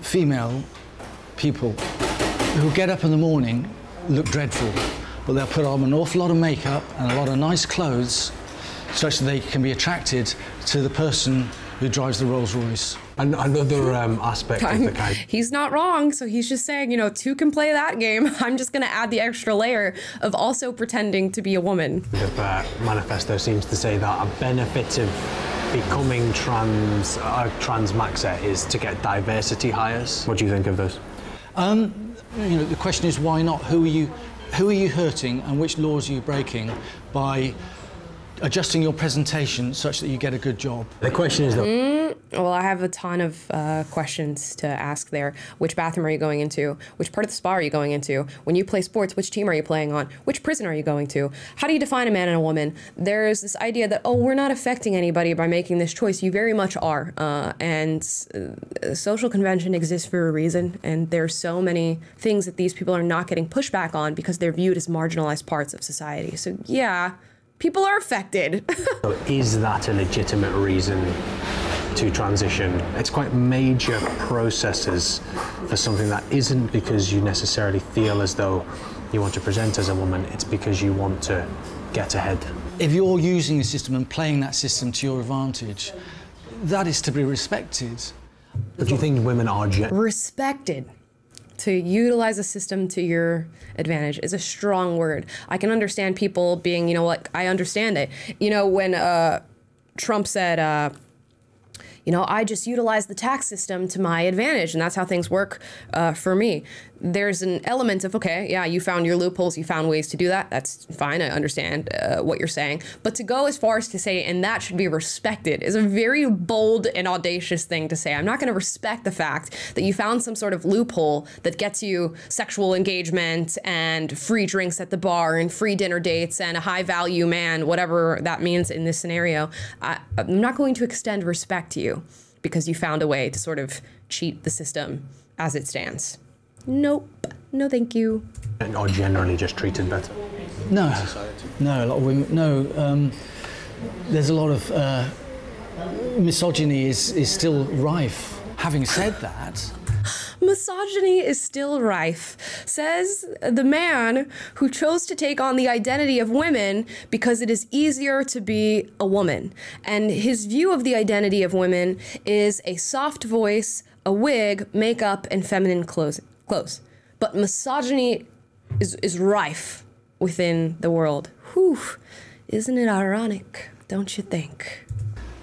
female people who get up in the morning look dreadful, but they'll put on an awful lot of makeup and a lot of nice clothes such that they can be attracted to the person who drives the Rolls Royce. And another um, aspect of the kind He's not wrong. So he's just saying, you know, two can play that game. I'm just going to add the extra layer of also pretending to be a woman. The uh, manifesto seems to say that a benefit of becoming trans a transmaxer is to get diversity hires. What do you think of this? Um, you know, the question is why not? Who are you, who are you hurting, and which laws are you breaking by adjusting your presentation such that you get a good job. The question is though, Mm, well, I have a ton of uh, questions to ask there. Which bathroom are you going into? Which part of the spa are you going into? When you play sports, which team are you playing on? Which prison are you going to? How do you define a man and a woman? There's this idea that, oh, we're not affecting anybody by making this choice. You very much are. Uh, and uh, social convention exists for a reason. And there's so many things that these people are not getting pushback on because they're viewed as marginalized parts of society. So, yeah, people are affected. So is that a legitimate reason to transition? It's quite major processes for something that isn't because you necessarily feel as though you want to present as a woman, it's because you want to get ahead. If you're using the system and playing that system to your advantage, that is to be respected. But do you think women are gen- respected to utilize a system to your advantage is a strong word. I can understand people being, you know, like I understand it. You know, when uh, Trump said, uh, you know, I just utilize the tax system to my advantage, and that's how things work uh, for me. There's an element of, okay, yeah, you found your loopholes, you found ways to do that. That's fine. I understand uh, what you're saying. But to go as far as to say, and that should be respected, is a very bold and audacious thing to say. I'm not going to respect the fact that you found some sort of loophole that gets you sexual engagement and free drinks at the bar and free dinner dates and a high value man, whatever that means in this scenario. I, I'm not going to extend respect to you because you found a way to sort of cheat the system as it stands. Nope. No, thank you. or generally just treated better? No, no, a lot of women. No, um, there's a lot of uh, misogyny is is still rife. Having said that, Misogyny is still rife, says the man who chose to take on the identity of women because it is easier to be a woman. And his view of the identity of women is a soft voice, a wig, makeup, and feminine clothes. clothes. But misogyny is, is rife within the world. Whew. Isn't it ironic? Don't you think?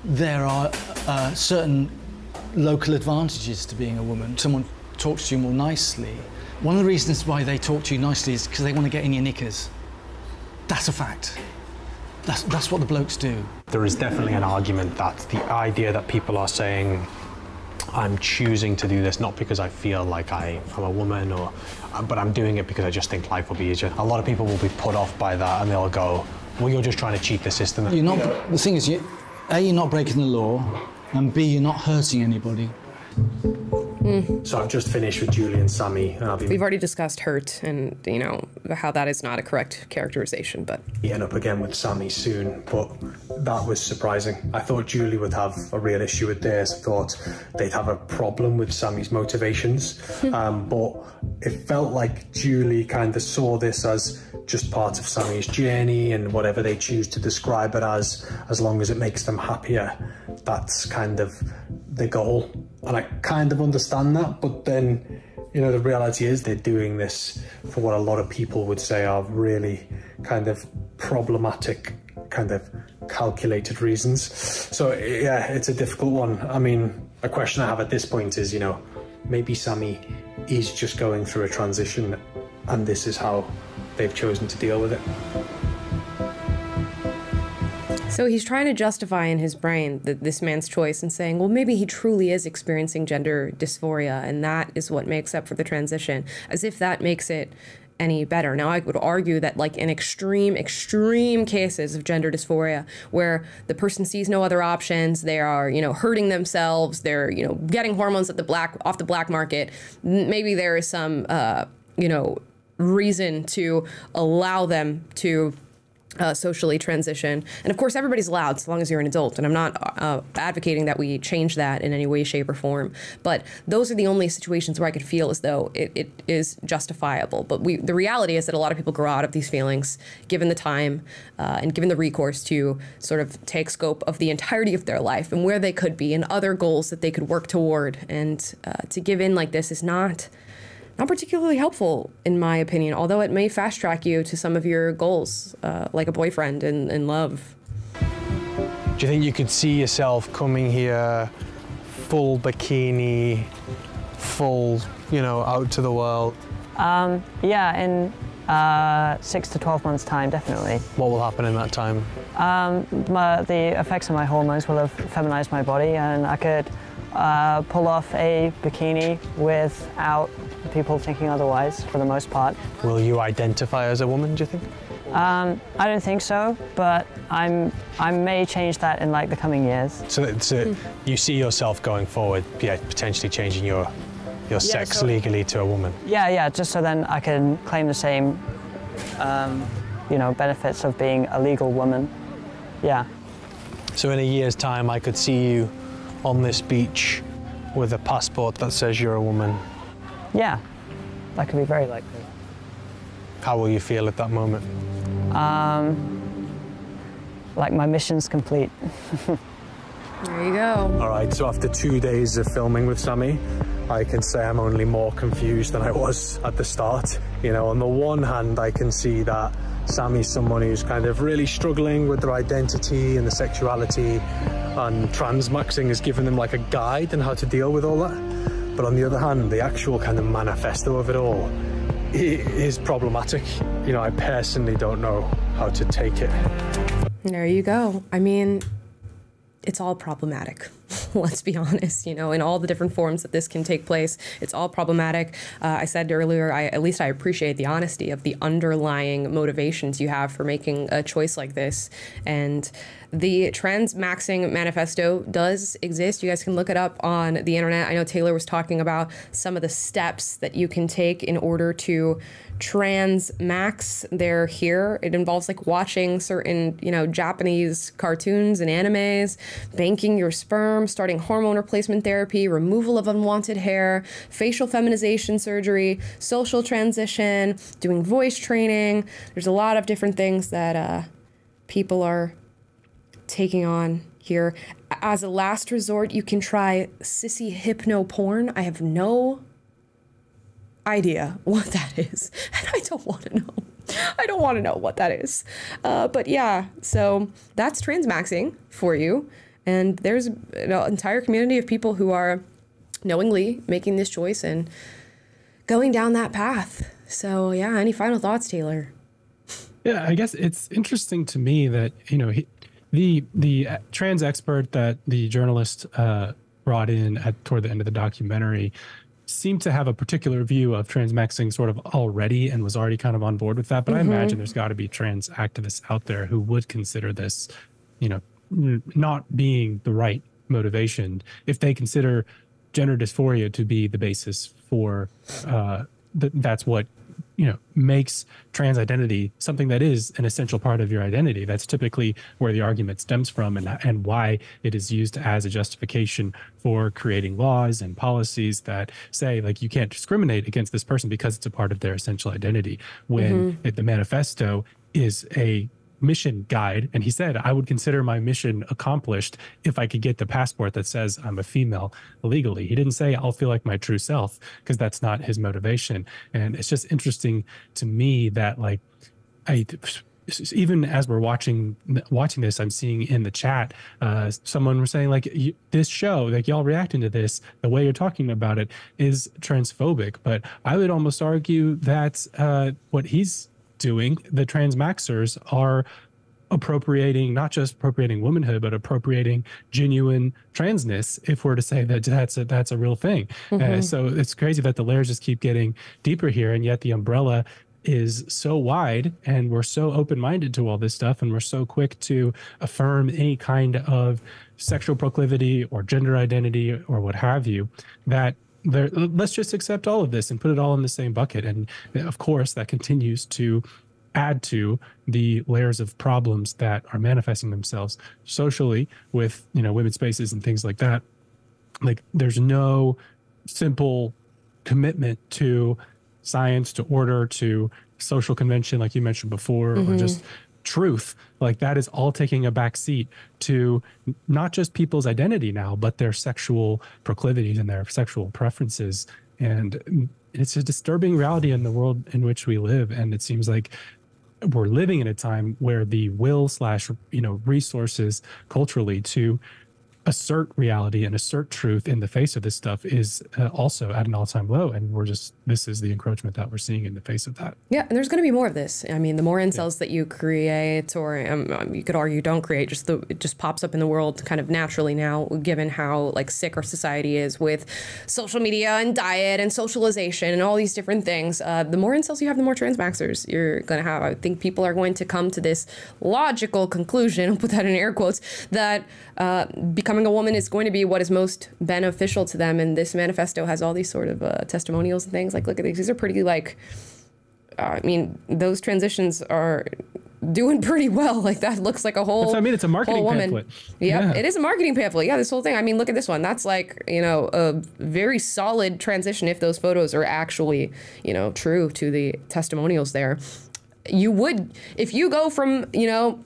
there are uh, certain local advantages to being a woman. Someone talks to you more nicely. One of the reasons why they talk to you nicely is because they want to get in your knickers. That's a fact. That's, that's what the blokes do. There is definitely an argument that the idea that people are saying, I'm choosing to do this not because I feel like I am a woman or uh, but I'm doing it because I just think life will be easier. A lot of people will be put off by that and they'll go, Well you're just trying to cheat the system. You're not, the thing is, you, A, you're not breaking the law, and B, you're not hurting anybody. So I've just finished with Julie and Sammy and I'll be We've already discussed hurt and, you know, how that is not a correct characterization, but meeting up again with Sammy soon, but that was surprising. I thought Julie would have a real issue with theirs. I thought they'd have a problem with Sammy's motivations, um, but it felt like Julie kind of saw this as just part of Sammy's journey and whatever they choose to describe it as, as long as it makes them happier, that's kind of the goal. And I kind of understand that, but then you know, the reality is they're doing this for what a lot of people would say are really kind of problematic, kind of calculated reasons. So, yeah, it's a difficult one. I mean, a question I have at this point is, you know, maybe Sammy is just going through a transition and this is how they've chosen to deal with it. So he's trying to justify in his brain that this man's choice and saying, well, maybe he truly is experiencing gender dysphoria, and that is what makes up for the transition, as if that makes it any better. Now, I would argue that, like in extreme, extreme cases of gender dysphoria, where the person sees no other options, they are, you know, hurting themselves, they're, you know, getting hormones at the black off the black market. Maybe there is some, uh, you know, reason to allow them to uh, socially transition. And of course, everybody's allowed so long as you're an adult. And I'm not uh, advocating that we change that in any way, shape, or form. But those are the only situations where I could feel as though it, it is justifiable. But we, the reality is that a lot of people grow out of these feelings given the time uh, and given the recourse to sort of take scope of the entirety of their life and where they could be and other goals that they could work toward. And uh, to give in like this is not not particularly helpful, in my opinion, although it may fast track you to some of your goals, uh, like a boyfriend and, and love. Do you think you could see yourself coming here full bikini, full, you know, out to the world? Um, yeah, in Uh, six to 12 months' time, definitely. What will happen in that time? Um, my, the effects of my hormones will have feminized my body, and I could uh, pull off a bikini without people thinking otherwise, for the most part. Will you identify as a woman, do you think? Um, I don't think so, but I'm I may change that in like the coming years. So, so you see yourself going forward, yeah, potentially changing your your sex so- legally to a woman. Yeah, yeah, just so then I can claim the same, um, you know, benefits of being a legal woman. Yeah. So in a year's time, I could see you on this beach with a passport that says you're a woman. Yeah, that could be very likely. How will you feel at that moment? Um, like my mission's complete. There you go. All right, so after two days of filming with Sammy, I can say I'm only more confused than I was at the start. You know, on the one hand, I can see that Sammy's someone who's kind of really struggling with their identity and the sexuality, and transmaxing has given them like a guide on how to deal with all that. But on the other hand, the actual kind of manifesto of it all is problematic. You know, I personally don't know how to take it. There you go. I mean, it's all problematic. Let's be honest. You know, in all the different forms that this can take place, it's all problematic. Uh, I said earlier, I at least I appreciate the honesty of the underlying motivations you have for making a choice like this, and the transmaxing manifesto does exist. You guys can look it up on the internet. I know Taylor was talking about some of the steps that you can take in order to trans max they're here it involves like watching certain you know japanese cartoons and animes banking your sperm starting hormone replacement therapy removal of unwanted hair facial feminization surgery social transition doing voice training there's a lot of different things that uh, people are taking on here as a last resort you can try sissy hypno porn i have no idea what that is. And I don't want to know. I don't want to know what that is. Uh, but yeah, so that's transmaxing for you. And there's an entire community of people who are knowingly making this choice and going down that path. So yeah, any final thoughts, Taylor? Yeah, I guess it's interesting to me that you know he, the the trans expert that the journalist uh, brought in at toward the end of the documentary seemed to have a particular view of transmaxing sort of already and was already kind of on board with that. But I imagine there's got to be trans activists out there who would consider this, you know, not being the right motivation if they consider gender dysphoria to be the basis for uh, th- that's what you know makes trans identity something that is an essential part of your identity. That's typically where the argument stems from and and why it is used as a justification for creating laws and policies that say like you can't discriminate against this person because it's a part of their essential identity. When it, the manifesto is a mission guide and he said i would consider my mission accomplished if i could get the passport that says i'm a female legally. He didn't say i'll feel like my true self because that's not his motivation. And it's just interesting to me that like i even as we're watching watching this i'm seeing in the chat uh someone was saying like this show like y'all reacting to this the way you're talking about it is transphobic. But i would almost argue that uh what he's doing the transmaxers are appropriating not just appropriating womanhood but appropriating genuine transness if we're to say that that's a that's a real thing. Uh, so it's crazy that the layers just keep getting deeper here and yet the umbrella is so wide and we're so open-minded to all this stuff and we're so quick to affirm any kind of sexual proclivity or gender identity or what have you that there, let's just accept all of this and put it all in the same bucket. And of course that continues to add to the layers of problems that are manifesting themselves socially with you know women's spaces and things like that. Like there's no simple commitment to science to order to social convention like you mentioned before or mm-hmm. just truth like that is all taking a back seat to not just people's identity now but their sexual proclivities and their sexual preferences. And it's a disturbing reality in the world in which we live. And it seems like we're living in a time where the will slash you know resources culturally to assert reality and assert truth in the face of this stuff is uh, also at an all-time low and we're just this is the encroachment that we're seeing in the face of that Yeah, and there's going to be more of this. I mean, the more incels that you create, or um, um, you could argue don't create, just the it just pops up in the world kind of naturally now, given how like sick our society is with social media and diet and socialization and all these different things. Uh, the more incels you have, the more transmaxers you're going to have. I think people are going to come to this logical conclusion. I'll put that in air quotes that uh, becoming a woman is going to be what is most beneficial to them. And this manifesto has all these sort of uh, testimonials and things. Like, look at these; these are pretty like I mean, those transitions are doing pretty well. Like that looks like a whole. That's I mean. It's a marketing woman. pamphlet. Yep, Yeah. it is a marketing pamphlet. Yeah, this whole thing. I mean, look at this one. That's like you know a very solid transition if those photos are actually you know true to the testimonials there. You would if you go from you know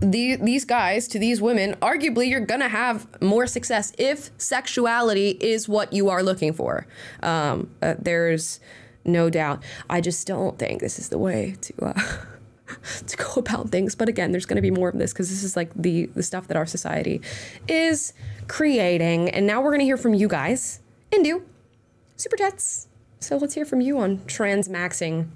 the, these guys to these women, arguably you're gonna have more success if sexuality is what you are looking for. Um, uh, there's no doubt. I just don't think this is the way to uh, to go about things. But again, there's gonna be more of this because this is like the the stuff that our society is creating. And now we're gonna hear from you guys do super chats. So let's hear from you on transmaxing.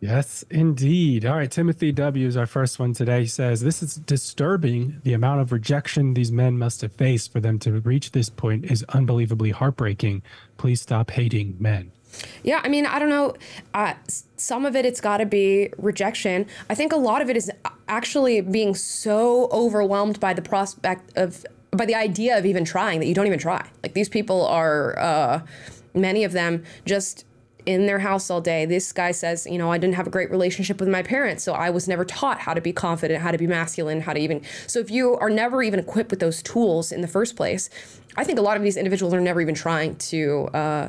Yes, indeed. All right, Timothy W is our first one today. He says, This is disturbing. The amount of rejection these men must have faced for them to reach this point is unbelievably heartbreaking. Please stop hating men. Yeah, I mean, I don't know. Uh, some of it, it's got to be rejection. I think a lot of it is actually being so overwhelmed by the prospect of, by the idea of even trying that you don't even try. Like these people are, uh, many of them just in their house all day. This guy says, you know, I didn't have a great relationship with my parents, so I was never taught how to be confident, how to be masculine, how to even. So if you are never even equipped with those tools in the first place, I think a lot of these individuals are never even trying to uh,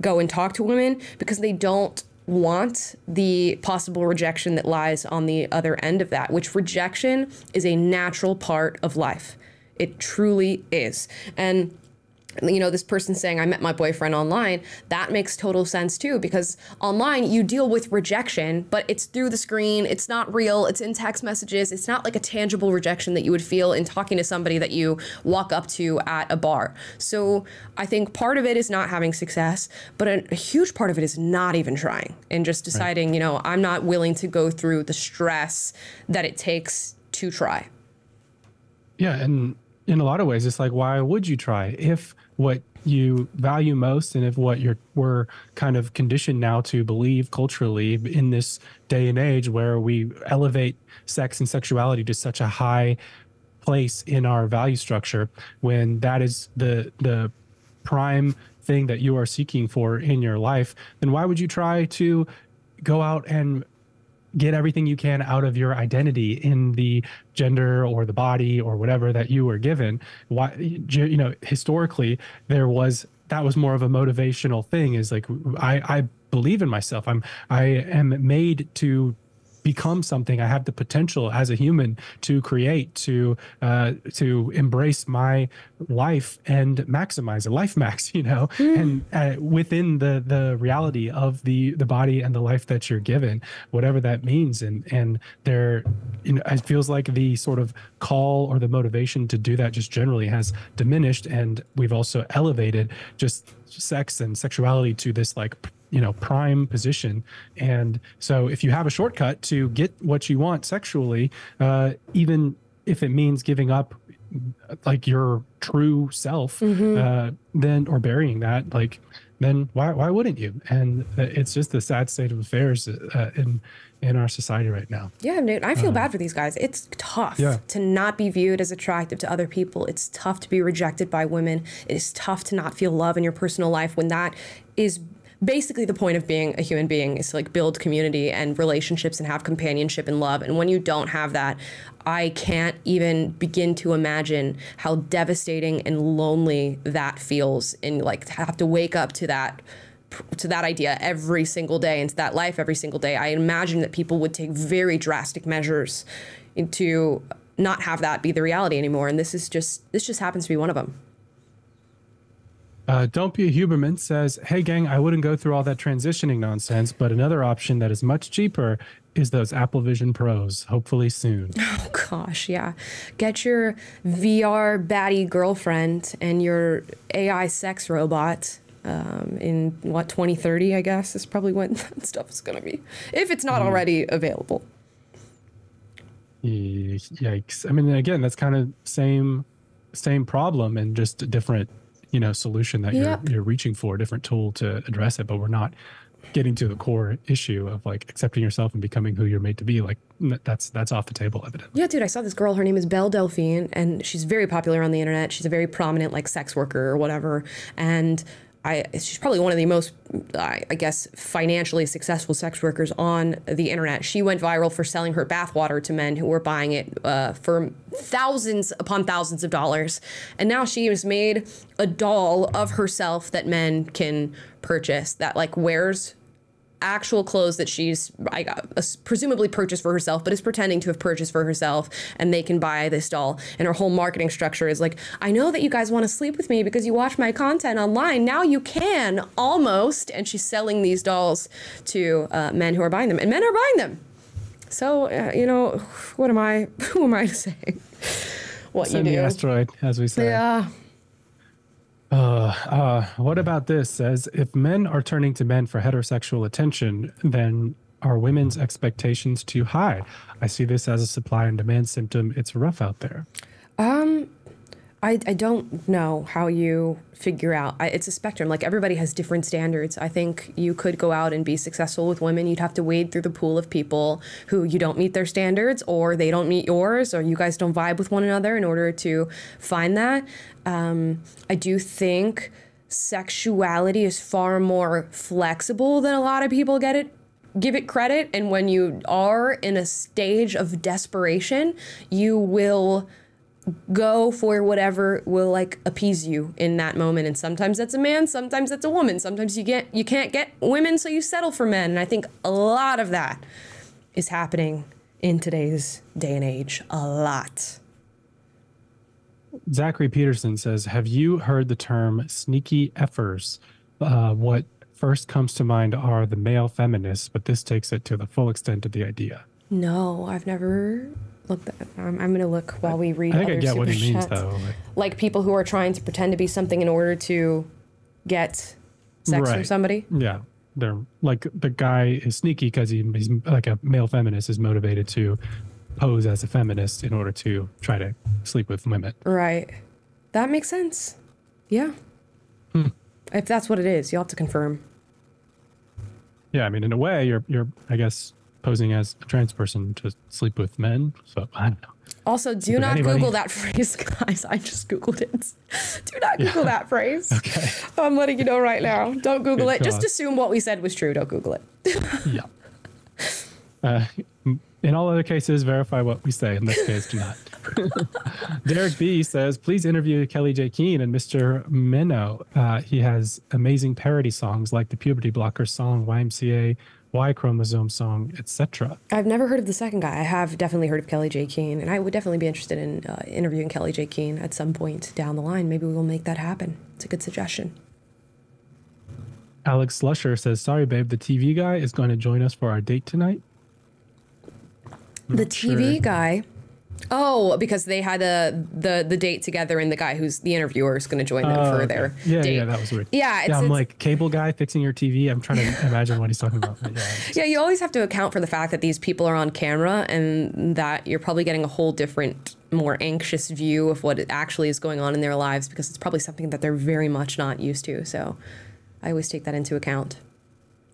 go and talk to women because they don't want the possible rejection that lies on the other end of that, which rejection is a natural part of life. It truly is. And you know, this person saying, I met my boyfriend online, that makes total sense too, because online you deal with rejection, but it's through the screen, it's not real, it's in text messages, it's not like a tangible rejection that you would feel in talking to somebody that you walk up to at a bar. So I think part of it is not having success, but a, a huge part of it is not even trying and just deciding, you know, I'm not willing to go through the stress that it takes to try. Yeah, and in a lot of ways, it's like, why would you try? If what you value most and if what you're we're kind of conditioned now to believe culturally in this day and age where we elevate sex and sexuality to such a high place in our value structure when that is the the prime thing that you are seeking for in your life then why would you try to go out and get everything you can out of your identity in the gender or the body or whatever that you were given. Why you know historically there was that was more of a motivational thing is like i i believe in myself. I'm i am made to become something i have the potential as a human to create to uh to embrace my life and maximize a life max you know and uh, within the the reality of the the body and the life that you're given whatever that means. And and there you know it feels like the sort of call or the motivation to do that just generally has diminished. And we've also elevated just sex and sexuality to this like you know prime position and so if you have a shortcut to get what you want sexually uh even if it means giving up like your true self uh then or burying that like then why why wouldn't you and uh, it's just the sad state of affairs uh, in in our society right now Yeah, dude, I feel bad for these guys. It's tough Yeah. to not be viewed as attractive to other people. It's tough to be rejected by women. It is tough to not feel love in your personal life when that is basically the point of being a human being is to like build community and relationships and have companionship and love. And when you don't have that, I can't even begin to imagine how devastating and lonely that feels and like to have to wake up to that to that idea every single day and to that life every single day, I imagine that people would take very drastic measures to not have that be the reality anymore. And this is just this just happens to be one of them. Uh, Don't be a Huberman says, Hey, gang, I wouldn't go through all that transitioning nonsense, but another option that is much cheaper is those Apple Vision Pros, hopefully soon. Oh gosh, yeah. Get your VR baddie girlfriend and your AI sex robot um, in what 2030, I guess, is probably when that stuff is gonna be, if it's not already available. Yikes! I mean, again, that's kind of same same problem and just different, you know, solution that Yep. you're you're reaching for, a different tool to address it. But we're not getting to the core issue of like accepting yourself and becoming who you're made to be. Like that's that's off the table, evidently. Yeah, dude, I saw this girl. Her name is Belle Delphine, and she's very popular on the internet. She's a very prominent, like, sex worker or whatever. And I, she's probably one of the most, I guess, financially successful sex workers on the internet. She went viral for selling her bathwater to men who were buying it uh, for thousands upon thousands of dollars. And now she has made a doll of herself that men can purchase that, like, wears actual clothes that she's I got, uh, presumably purchased for herself, but is pretending to have purchased for herself, and they can buy this doll. And her whole marketing structure is like, I know that you guys want to sleep with me because you watch my content online. Now you can almost, and she's selling these dolls to uh, men who are buying them, and men are buying them. So uh, you know, what am I? Who am I to say? What Send you the do? asteroid, as we say. Yeah. Uh, uh, what about this? Says if men are turning to men for heterosexual attention, then are women's expectations too high? I see this as a supply and demand symptom. It's rough out there. Um, I, I don't know how you figure out. I, it's a spectrum. Like everybody has different standards. I think you could go out and be successful with women. You'd have to wade through the pool of people who you don't meet their standards, or they don't meet yours, or you guys don't vibe with one another in order to find that. Um, I do think sexuality is far more flexible than a lot of people get it give it credit and when you are in a stage of desperation you will go for whatever will like appease you in that moment. And sometimes that's a man sometimes that's a woman. Sometimes you get you can't get women so you settle for men. And i think a lot of that is happening in today's day and age. A lot. Zachary Peterson says, Have you heard the term sneaky effers? Uh, what first comes to mind are the male feminists, but this takes it to the full extent of the idea. no i've never looked at i'm, I'm gonna look while we read I think I get what he means, though. Like, like people who are trying to pretend to be something in order to get sex from somebody yeah, they're like the guy is sneaky because he, he's like a male feminist is motivated to pose as a feminist in order to try to sleep with women. Right. That makes sense. Yeah. Hmm. If that's what it is, you'll have to confirm. Yeah, I mean, in a way, you're you're I guess posing as a trans person to sleep with men. So I don't know. Also, do not anybody- Google that phrase, guys. I just Googled it. Do not Yeah. Google that phrase. Okay. I'm letting you know right now. Don't Google Good it. Just assume what we said was true. Don't Google it. yeah. Uh, in all other cases, verify what we say. In this case, do not. Derek B says, please interview Kellie-Jay Keen and Mr. Minnow. Uh, he has amazing parody songs like the Puberty Blocker song, YMCA, Y Chromosome song, etc. I've never heard of the second guy. I have definitely heard of Kellie-Jay Keen, and I would definitely be interested in uh, interviewing Kellie-Jay Keen at some point down the line. Maybe we will make that happen. It's a good suggestion. Alex Slusher says, sorry, babe, the TV guy is going to join us for our date tonight. the TV sure. guy. Oh, because they had a, the the date together, and the guy who's the interviewer is going to join them Oh, for their yeah, date. yeah, that was weird. Yeah, it's, yeah, I'm it's- like cable guy fixing your TV. I'm trying to imagine what he's talking about. yeah, yeah, you always have to account for the fact that these people are on camera, and that you're probably getting a whole different, more anxious view of what actually is going on in their lives because it's probably something that they're very much not used to. So, I always take that into account.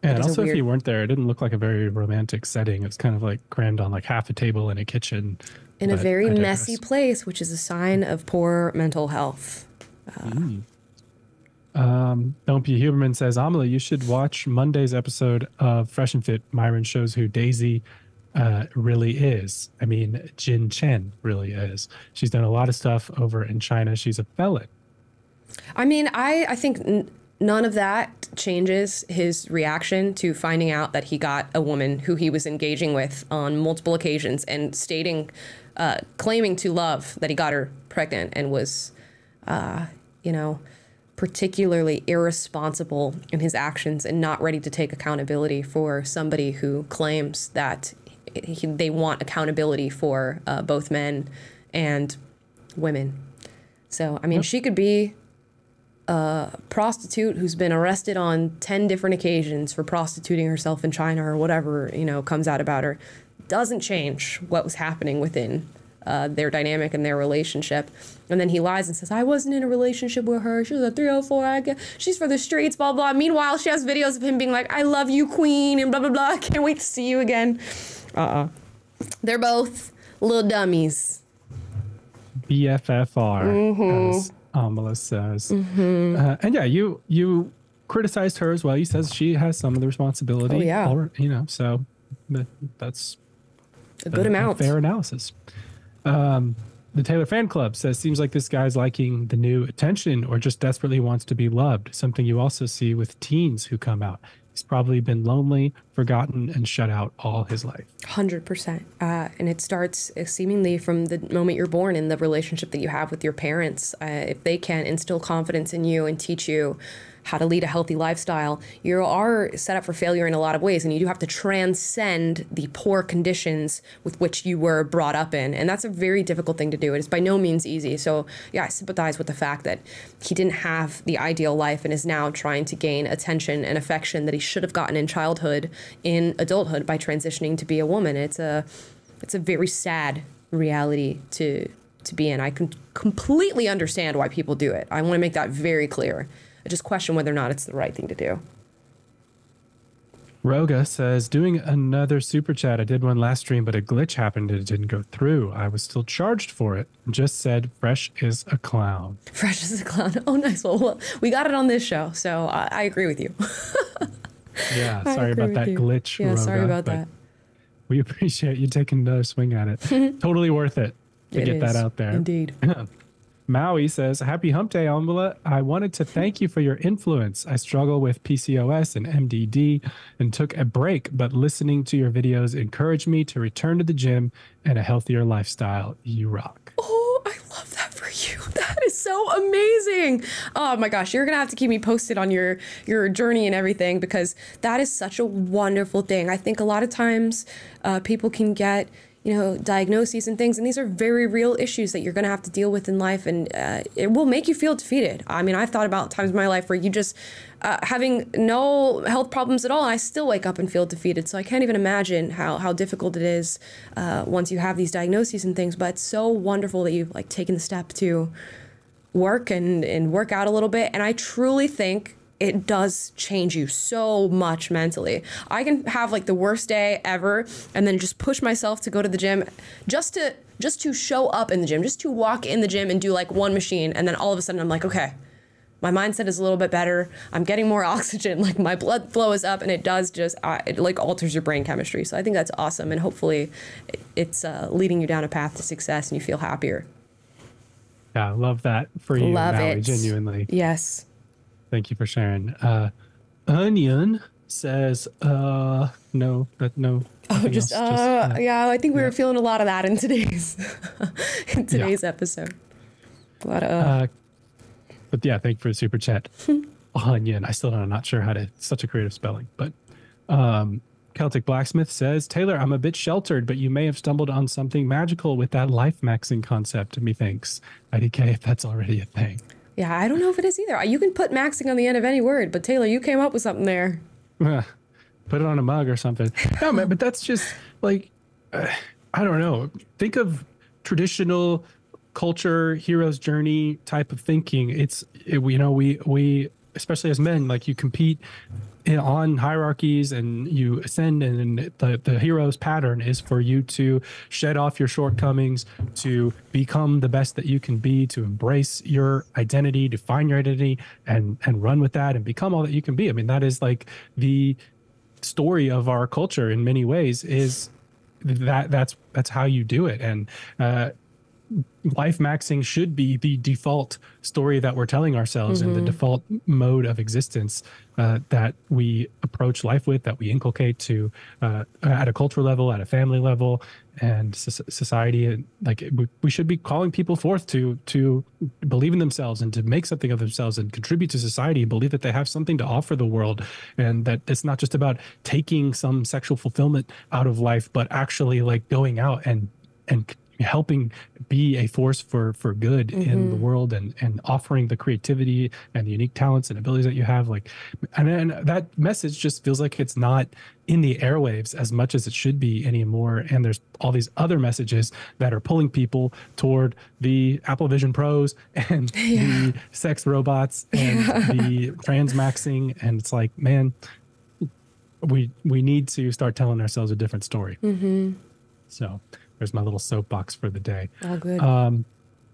Yeah, and It is a also if you weren't there, it didn't look like a very romantic setting. It was kind of like crammed on like half a table in a kitchen. In a very messy place, which is a sign of poor mental health. Um, Don't Be Huberman says, Amala, you should watch Monday's episode of Fresh and Fit. Myron shows who Daisy uh, really is. I mean, Jin Chen really is. She's done a lot of stuff over in China. She's a felon. I mean, I, I think none of that changes his reaction to finding out that he got a woman who he was engaging with on multiple occasions and stating, uh, claiming to love that he got her pregnant and was, uh, you know, particularly irresponsible in his actions and not ready to take accountability for somebody who claims that he, they want accountability for uh, both men and women. So, I mean, she could be a prostitute who's been arrested on 10 different occasions for prostituting herself in China or whatever, you know, comes out about her. Doesn't change what was happening within uh, their dynamic and their relationship. And then he lies and says, I wasn't in a relationship with her. She was a 304. I guess. She's for the streets, blah, blah. Meanwhile, she has videos of him being like, I love you, queen, and blah, blah, blah. Can't wait to see you again. Uh uh They're both little dummies. BFFR, Mm as Amala says. Uh, and yeah, you you criticized her as well. You says she has some of the responsibility. Oh, yeah. Or, you know, so that, that's A good amount. fair analysis. Um, the Taylor fan club says seems like this guy's liking the new attention or just desperately wants to be loved. Something you also see with teens who come out. He's probably been lonely, forgotten, and shut out all his life. Hundred percent, uh, and it starts uh, seemingly from the moment you're born in the relationship that you have with your parents. Uh, if they can instill confidence in you and teach you how to lead a healthy lifestyle, you are set up for failure in a lot of ways, and you do have to transcend the poor conditions with which you were brought up in, and that's a very difficult thing to do. It is by no means easy. So yeah, I sympathize with the fact that he didn't have the ideal life and is now trying to gain attention and affection that he should have gotten in childhood in adulthood by transitioning to be a woman. It's a it's a very sad reality to to be in. I can completely understand why people do it. I want to make that very clear. I just question whether or not it's the right thing to do. Roga says, doing another super chat. I did one last stream, but a glitch happened and it didn't go through. I was still charged for it. Just said, Fresh is a clown. Fresh as a clown. Oh, nice. Well, well we got it on this show, so I, I agree with you. Yeah, sorry about that you. glitch. Yeah, sorry Roga, about that. We appreciate you taking another swing at it. totally worth it to It get that out there. Indeed. Maui says, Happy Hump Day, Umbula. I wanted to thank you for your influence. I struggle with PCOS and MDD and took a break, but listening to your videos encouraged me to return to the gym and a healthier lifestyle. You rock. Oh, I love that for you. That is so amazing. Oh my gosh, you're gonna have to keep me posted on your your journey and everything because that is such a wonderful thing. I think a lot of times uh, people can get you know diagnoses and things, and these are very real issues that you're gonna have to deal with in life, and uh, it will make you feel defeated. I mean, I've thought about times in my life where you just uh, having no health problems at all, and I still wake up and feel defeated. So I can't even imagine how how difficult it is uh, once you have these diagnoses and things. But it's so wonderful that you've like taken the step to work and and work out a little bit. And I truly think it does change you so much mentally. I can have like the worst day ever and then just push myself to go to the gym just to just to show up in the gym, just to walk in the gym and do like one machine and then all of a sudden I'm like, okay, my mindset is a little bit better. I'm getting more oxygen. Like my blood flow is up, and it does just uh, it like alters your brain chemistry. So I think that's awesome, and hopefully, it's uh, leading you down a path to success, and you feel happier. Yeah, I love that for you, Love Maui, it. genuinely. Yes. Thank you for sharing. Uh, Onion says, uh, no, that no. Oh, nothing just, else, uh, yeah. I think we were feeling a lot of that in today's in today's episode. A lot of uh, Uh, but yeah, thank you for the super chat. Onion. I still don't, I'm not sure how to, such a creative spelling, but um, Celtic Blacksmith says, Taylor, I'm a bit sheltered, but you may have stumbled on something magical with that life maxing concept. Methinks. IDK, if that's already a thing. Yeah. I don't know if it is either. You can put maxing on the end of any word, but Taylor, you came up with something there. Put it on a mug or something. No, man, but that's just like, uh, I don't know. Think of traditional culture, hero's journey type of thinking. It's, it, you know, we, we, especially as men, like you compete on hierarchies and you ascend and the, the hero's pattern is for you to shed off your shortcomings to become the best that you can be to embrace your identity define your identity and and run with that and become all that you can be. I mean that is like the story of our culture in many ways is that that's that's how you do it. And uh life maxing should be the default story that we're telling ourselves and the default mode of existence uh, that we approach life with, that we inculcate to uh, at a cultural level, at a family level, and soc- society. And like we, we should be calling people forth to to believe in themselves and to make something of themselves and contribute to society. Believe that they have something to offer the world, and that it's not just about taking some sexual fulfillment out of life, but actually like going out and and helping be a force for for good in the mm-hmm. world and and offering the creativity and the unique talents and abilities that you have like and then that message just feels like it's not in the airwaves as much as it should be anymore. And there's all these other messages that are pulling people toward the apple vision pros and the sex robots and the transmaxing and it's like man we we need to start telling ourselves a different story. Mm-hmm. So there's my little soapbox for the day. All good. Um,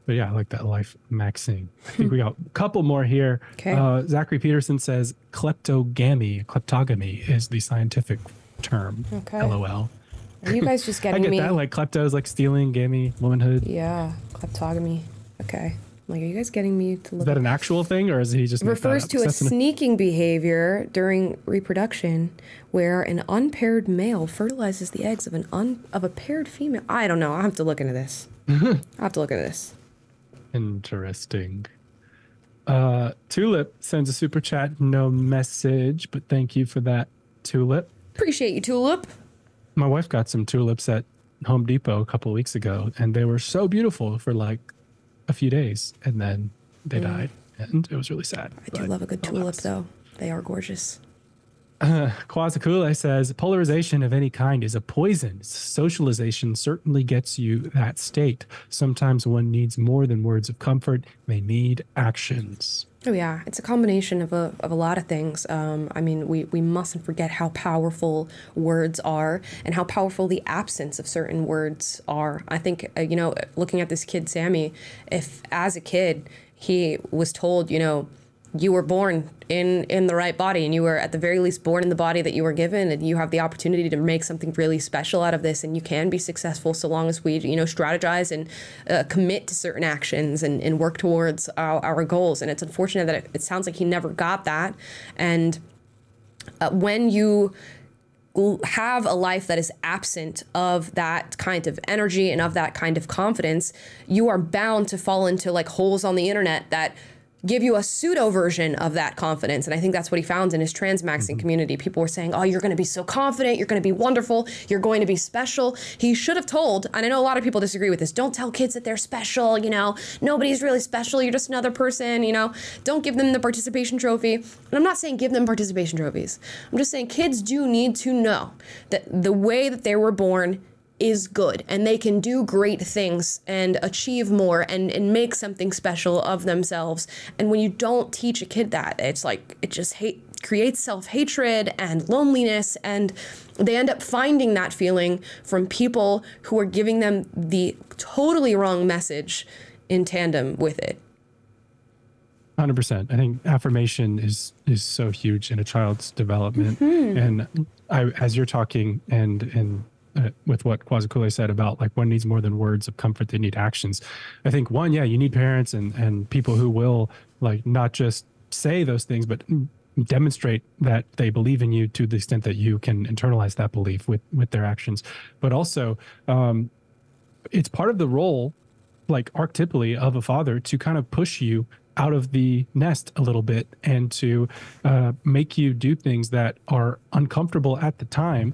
but yeah, I like that life maxing. I think we got a couple more here. Okay. Uh, Zachary Peterson says kleptogamy, kleptogamy is the scientific term. Okay. LOL. Are you guys just getting I get me? that. Like klepto is like stealing, gammy, womanhood. yeah, kleptogamy. Okay. Like, are you guys getting me to Is that an actual thing or is he just refers to a sneaking behavior during reproduction where an unpaired male fertilizes the eggs of an un of a paired female. I don't know. I have to look into this. I have to look into this. Interesting. Uh, Tulip sends a super chat, no message, but thank you for that, Tulip. Appreciate you, Tulip. My wife got some tulips at Home Depot a couple of weeks ago, and they were so beautiful for like a few days, and then they mm. died, and it was really sad. I do love a good tulip, though. They are gorgeous. Quasakule says polarization of any kind is a poison. Socialization certainly gets you that state. Sometimes one needs more than words of comfort; they need actions. Oh yeah, it's a combination of a, of a lot of things. Um, I mean, we, we mustn't forget how powerful words are and how powerful the absence of certain words are. I think uh, you know, looking at this kid Sammy, if as a kid he was told, you know, you were born in in the right body and you were at the very least born in the body that you were given and you have the opportunity to make something really special out of this and you can be successful so long as we you know strategize and uh, commit to certain actions and, and work towards our, our goals. And it's unfortunate that it, it sounds like he never got that. And uh, when you have a life that is absent of that kind of energy and of that kind of confidence, you are bound to fall into like holes on the internet that give you a pseudo version of that confidence. And I think that's what he found in his transmaxing mm-hmm. community. People were saying, oh, you're going to be so confident. You're going to be wonderful. You're going to be special. He should have told, and I know a lot of people disagree with this, don't tell kids that they're special. You know, nobody's really special. You're just another person. You know, don't give them the participation trophy. And I'm not saying give them participation trophies. I'm just saying kids do need to know that the way that they were born is good and they can do great things and achieve more and, and make something special of themselves. And when you don't teach a kid that, it's like it just hate creates self-hatred and loneliness and they end up finding that feeling from people who are giving them the totally wrong message in tandem with it. Hundred percent. I think affirmation is is so huge in a child's development. Mm-hmm. And I, as you're talking, and and uh, with what Quasakule said about like one needs more than words of comfort; they need actions. I think one, yeah, you need parents and and people who will like not just say those things, but demonstrate that they believe in you to the extent that you can internalize that belief with with their actions. But also, um, it's part of the role like archetypally of a father to kind of push you out of the nest a little bit and to uh, make you do things that are uncomfortable at the time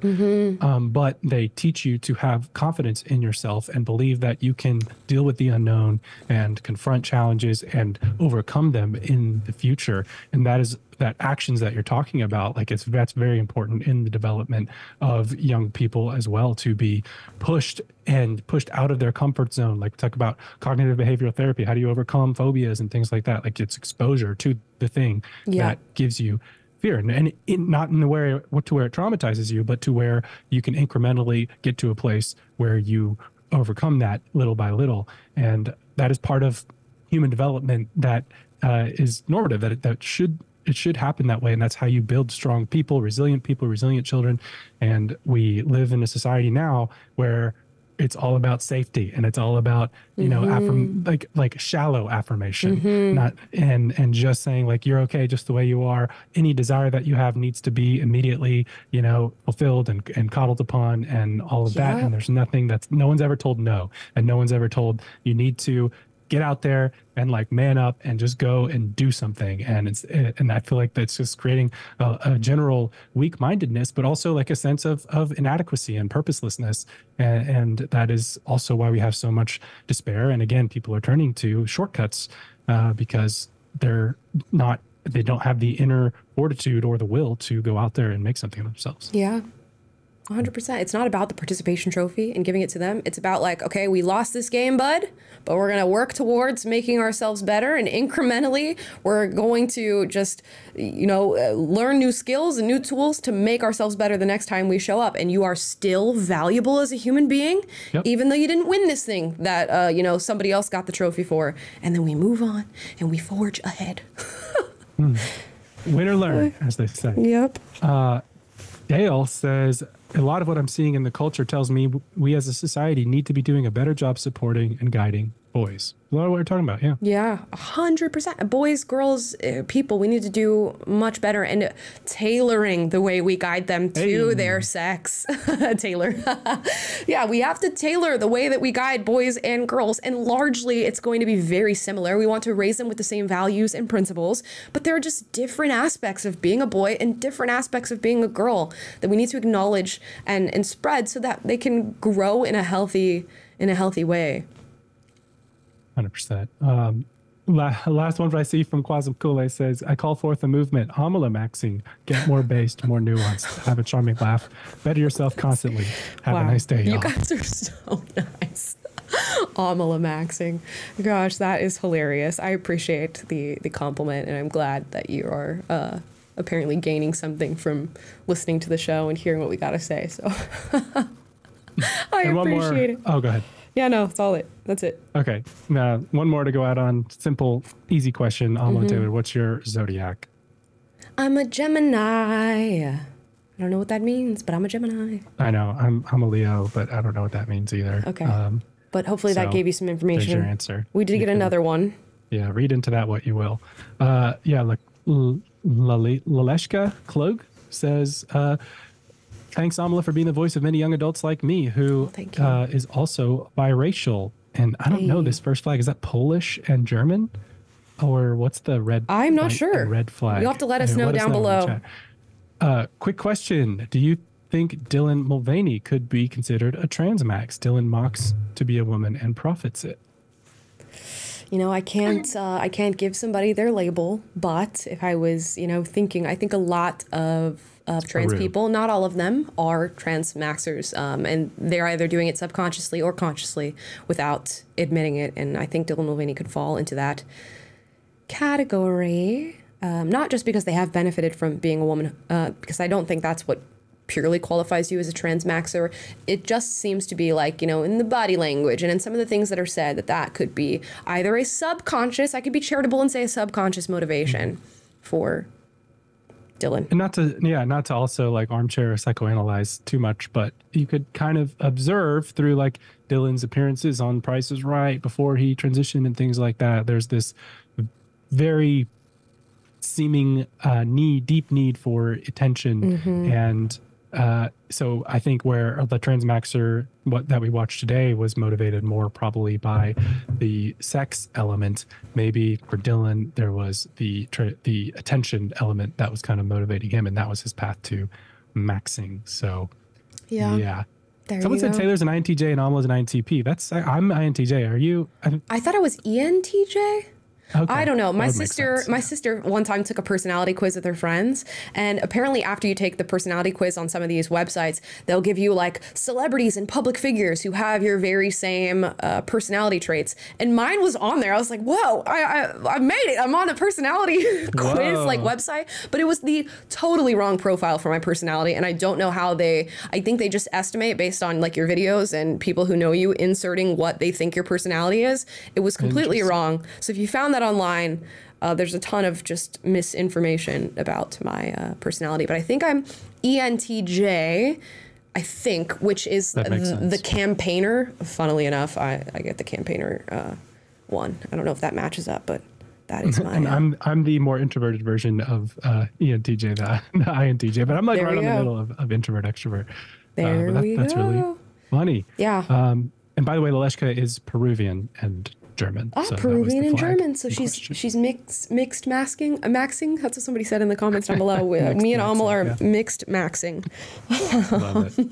um, but they teach you to have confidence in yourself and believe that you can deal with the unknown and confront challenges and overcome them in the future. And that is that actions that you're talking about like it's that's very important in the development of young people as well to be pushed and pushed out of their comfort zone. Like talk about cognitive behavioral therapy how do you overcome phobias and things like that? Like it's exposure to the thing Yeah. that gives you fear. And, and in, not in the way to where it traumatizes you but to where you can incrementally get to a place where you overcome that little by little. And that is part of human development that uh, is normative that that should it should happen that way and that's how you build strong people resilient people resilient children. And we live in a society now where it's all about safety and it's all about you know affirm mm-hmm. like like shallow affirmation mm-hmm. not and and just saying like you're okay just the way you are. Any desire that you have needs to be immediately you know fulfilled and, and coddled upon and all of that. And there's nothing that's no one's ever told no and no one's ever told you need to get out there and like man up and just go and do something. And it's and i feel like that's just creating a, a general weak-mindedness but also like a sense of of inadequacy and purposelessness. And, and that is also why we have so much despair. And again people are turning to shortcuts uh, because they're not they don't have the inner fortitude or the will to go out there and make something of themselves. Yeah. 100%. It's not about the participation trophy and giving it to them. It's about like, okay, we lost this game, bud, but we're going to work towards making ourselves better and incrementally we're going to just you know, uh, learn new skills and new tools to make ourselves better the next time we show up and you are still valuable as a human being Yep. even though you didn't win this thing that uh, you know, somebody else got the trophy for. And then we move on and we forge ahead. win or learn as they say Yep. Uh, Dale says a lot of what I'm seeing in the culture tells me we as a society need to be doing a better job supporting and guiding boys. A lot of what we're talking about, yeah. Yeah, a hundred percent. Boys, girls, uh, people, we need to do much better and tailoring the way we guide them to Hey. their sex. Tailor. yeah, we have to tailor the way that we guide boys and girls, and largely it's going to be very similar. We want to raise them with the same values and principles, but there are just different aspects of being a boy and different aspects of being a girl that we need to acknowledge and and spread so that they can grow in a healthy in a healthy way. Hundred percent. Um, la- last one that I see from Quasm Kule says, "I call forth a movement, Amala maxing, get more based, more nuanced, have a charming laugh, better yourself constantly. Have a nice day, You y'all." guys are so nice. Amala maxing. Gosh, that is hilarious. I appreciate the the compliment, and I'm glad that you are uh, apparently gaining something from listening to the show and hearing what we got to say. So I one more. appreciate it. Oh, go ahead. Yeah, no, that's all it. That's it. Okay. Now, one more to go out on. Simple, easy question. Amala Mm-hmm. Taylor, what's your zodiac? I'm a Gemini. I don't know what that means, but I'm a Gemini. I know I'm I'm a Leo, but I don't know what that means either. Okay. Um, But hopefully that gave you some information. there's your answer. We did You get can- another one. Yeah, read into that what you will. Uh, yeah, look, L- Lale- Laleshka Klog says, uh, thanks, Amala, for being the voice of many young adults like me who thank you. uh, is also biracial. And I don't know this first flag. Is that Polish and German? Or what's the red? I'm not sure. Red flag. You'll have to let us know down in the below. Uh, quick question. Do you think Dylan Mulvaney could be considered a transmax? Dylan mocks to be a woman and profits it. You know i can't uh, i can't give somebody their label but if i was you know thinking i think a lot of of trans people not all of them are trans maxers um, and they're either doing it subconsciously or consciously without admitting it and i think dylan mulvaney could fall into that category um, not just because they have benefited from being a woman uh, because i don't think that's what purely qualifies you as a trans maxer it just seems to be like you know in the body language and in some of the things that are said that that could be either a subconscious i could be charitable and say a subconscious motivation for dylan. And not to yeah not to also like armchair psychoanalyze too much but you could kind of observe through like dylan's appearances on price is right before he transitioned and things like that there's this very seeming uh, need deep need for attention and uh, so I think where the Transmaxer what that we watched today was motivated more probably by the sex element. Maybe for Dylan there was the tra- the attention element that was kind of motivating him, and that was his path to maxing. So yeah, yeah. there Someone said go. Taylor's an INTJ and Amala's an INTP. That's I, I'm INTJ. Are you? I, i thought it was entj okay. I don't know. My sister, my sister, one time took a personality quiz with her friends, and apparently, after you take the personality quiz on some of these websites, they'll give you like celebrities and public figures who have your very same uh, personality traits. And mine was on there. I was like, "Whoa, I, I, I made it! I'm on a personality quiz like website." But it was the totally wrong profile for my personality, and I don't know how they. I think they just estimate based on like your videos and people who know you inserting what they think your personality is. It was completely wrong. So if you found that online, uh, there's a ton of just misinformation about my uh, personality. But I think I'm ENTJ. I think, which is th- the campaigner. Funnily enough, I, I get the campaigner uh, one. I don't know if that matches up, but that is my. And uh, I'm I'm the more introverted version of uh, ENTJ, the, the INTJ, but I'm like right on the middle of, of introvert extrovert. Uh, There but that- we that's really funny. Yeah. Um, and by the way, Leleshka is Peruvian and German. Ah, so Peruvian and German. So she's question. she's mixed mixed masking, uh, maxing. That's what somebody said in the comments down below. Uh, Me and Amal are maxing, mixed maxing. Love it.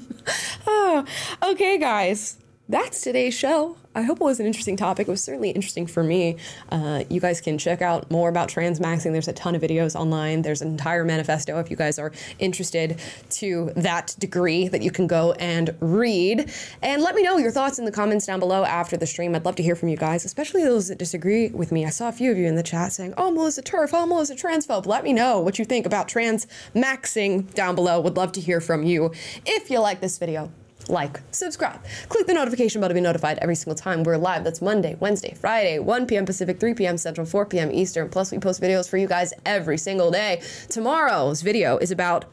Okay, guys, that's today's show. I hope it was an interesting topic. It was certainly interesting for me. Uh, you guys can check out more about transmaxing. There's a ton of videos online. There's an entire manifesto if you guys are interested to that degree that you can go and read. And let me know your thoughts in the comments down below after the stream. I'd love to hear from you guys, especially those that disagree with me. I saw a few of you in the chat saying, "Oh, Melissa's a TERF. Oh, Melissa's a transphobe." Let me know what you think about transmaxing down below. Would love to hear from you. If you like this video, like, subscribe, click the notification bell to be notified every single time we're live. That's Monday, Wednesday, Friday, 1 p.m. Pacific, 3 p.m. Central, 4 p.m. Eastern. Plus, we post videos for you guys every single day. Tomorrow's video is about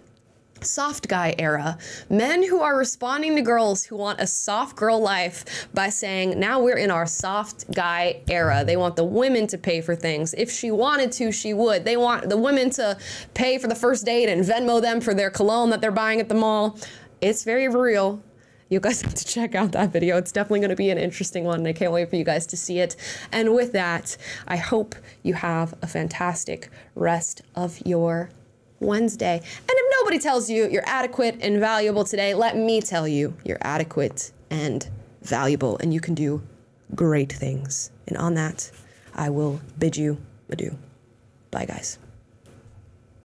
soft guy era. Men who are responding to girls who want a soft girl life by saying, now we're in our soft guy era. They want the women to pay for things. If she wanted to, she would. They want the women to pay for the first date and Venmo them for their cologne that they're buying at the mall. It's very real. You guys have to check out that video. It's definitely going to be an interesting one, and I can't wait for you guys to see it. And with that, I hope you have a fantastic rest of your Wednesday. And if nobody tells you you're adequate and valuable today, let me tell you you're adequate and valuable, and you can do great things. And on that, I will bid you adieu. Bye, guys.